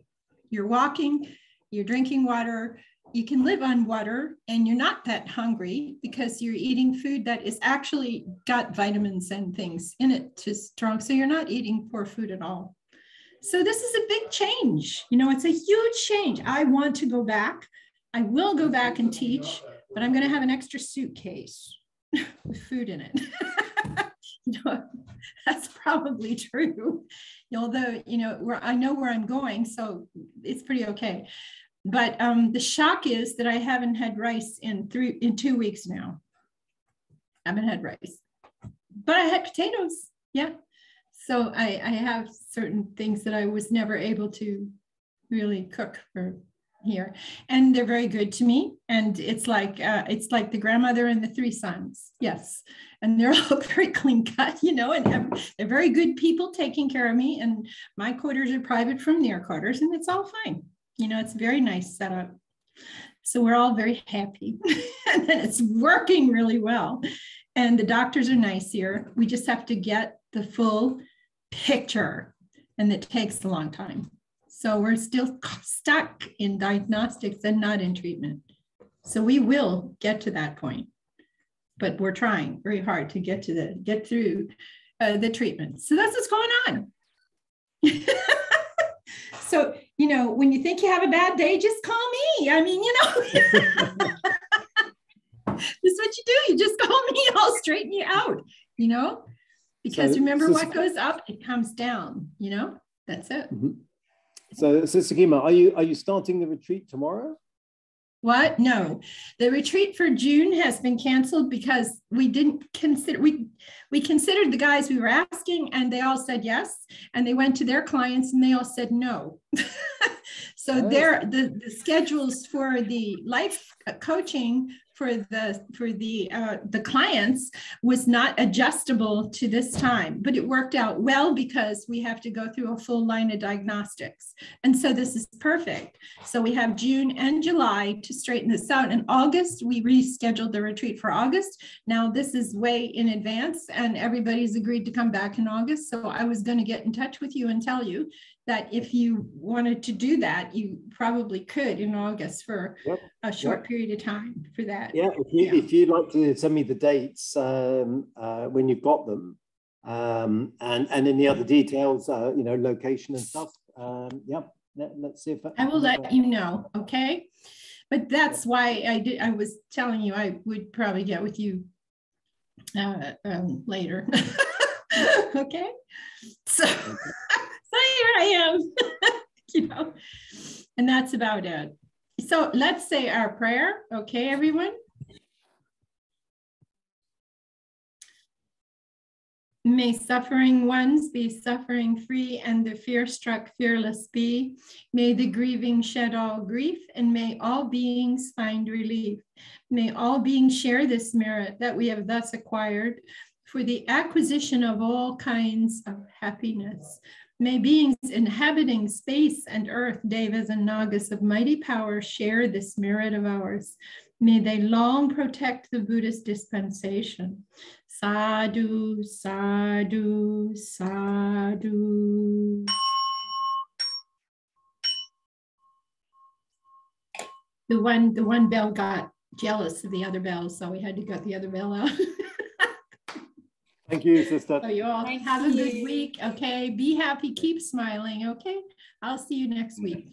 You're walking, you're drinking water, you can live on water and you're not that hungry because you're eating food that is actually got vitamins and things in it to strong. So you're not eating poor food at all. So this is a big change. You know, it's a huge change. I want to go back. I will go back and teach, but I'm going to have an extra suitcase with food in it. you know, that's probably true. Although, you know, where I know where I'm going, so it's pretty okay. But um, the shock is that I haven't had rice in three in two weeks now. I haven't had rice, but I had potatoes. Yeah. So I, I have certain things that I was never able to really cook for here. And they're very good to me. And it's like uh, it's like the grandmother and the three sons. Yes. And they're all very clean cut you know and they're very good people taking care of me. And my quarters are private from their quarters and it's all fine you know, it's very nice setup. So we're all very happy and it's working really well. And the doctors are nice here. We just have to get the full picture and it takes a long time. So we're still stuck in diagnostics and not in treatment. So we will get to that point, but we're trying very hard to get to the get through uh, the treatment. So that's what's going on. so you know, when you think you have a bad day, just call me. I mean, you know, this is what you do. You just call me, I'll straighten you out, you know, because so, remember so, what goes up, it comes down, you know, that's it. Mm-hmm. So, so Sakima, are you, are you starting the retreat tomorrow? What? No. The retreat for June has been canceled because we didn't consider we we considered the guys we were asking and they all said yes and they went to their clients and they all said no. so oh. their the, the schedules for the life coaching for the for the uh, the clients was not adjustable to this time but it worked out well because we have to go through a full line of diagnostics. And so this is perfect. So we have june and july to straighten this out. In august we rescheduled the retreat for august. Now this is way in advance and everybody's agreed to come back in august. So i was going to get in touch with you and tell you that if you wanted to do that, you probably could in August for yep. a short yep. period of time for that. Yeah, if, you, yeah. if you'd like to send me the dates um, uh, when you've got them, um, and and any other details, uh, you know, location and stuff. Um, yep, Let, us see if I will let you know. Okay, but that's why I did. I was telling you I would probably get with you uh, um, later. okay, so I am, you know, and that's about it. So let's say our prayer. Okay, everyone. May suffering ones be suffering free and the fear struck fearless be. May the grieving shed all grief and may all beings find relief. May all beings share this merit that we have thus acquired for the acquisition of all kinds of happiness. May beings inhabiting space and earth, devas and nagas of mighty power, share this merit of ours. May they long protect the Buddhist dispensation. Sadhu, sadhu, sadhu. The one, the one bell got jealous of the other bell, so we had to get the other bell out. Thank you, sister. So you all Thank have you. a good week. Okay. Be happy. Keep smiling. Okay. I'll see you next week.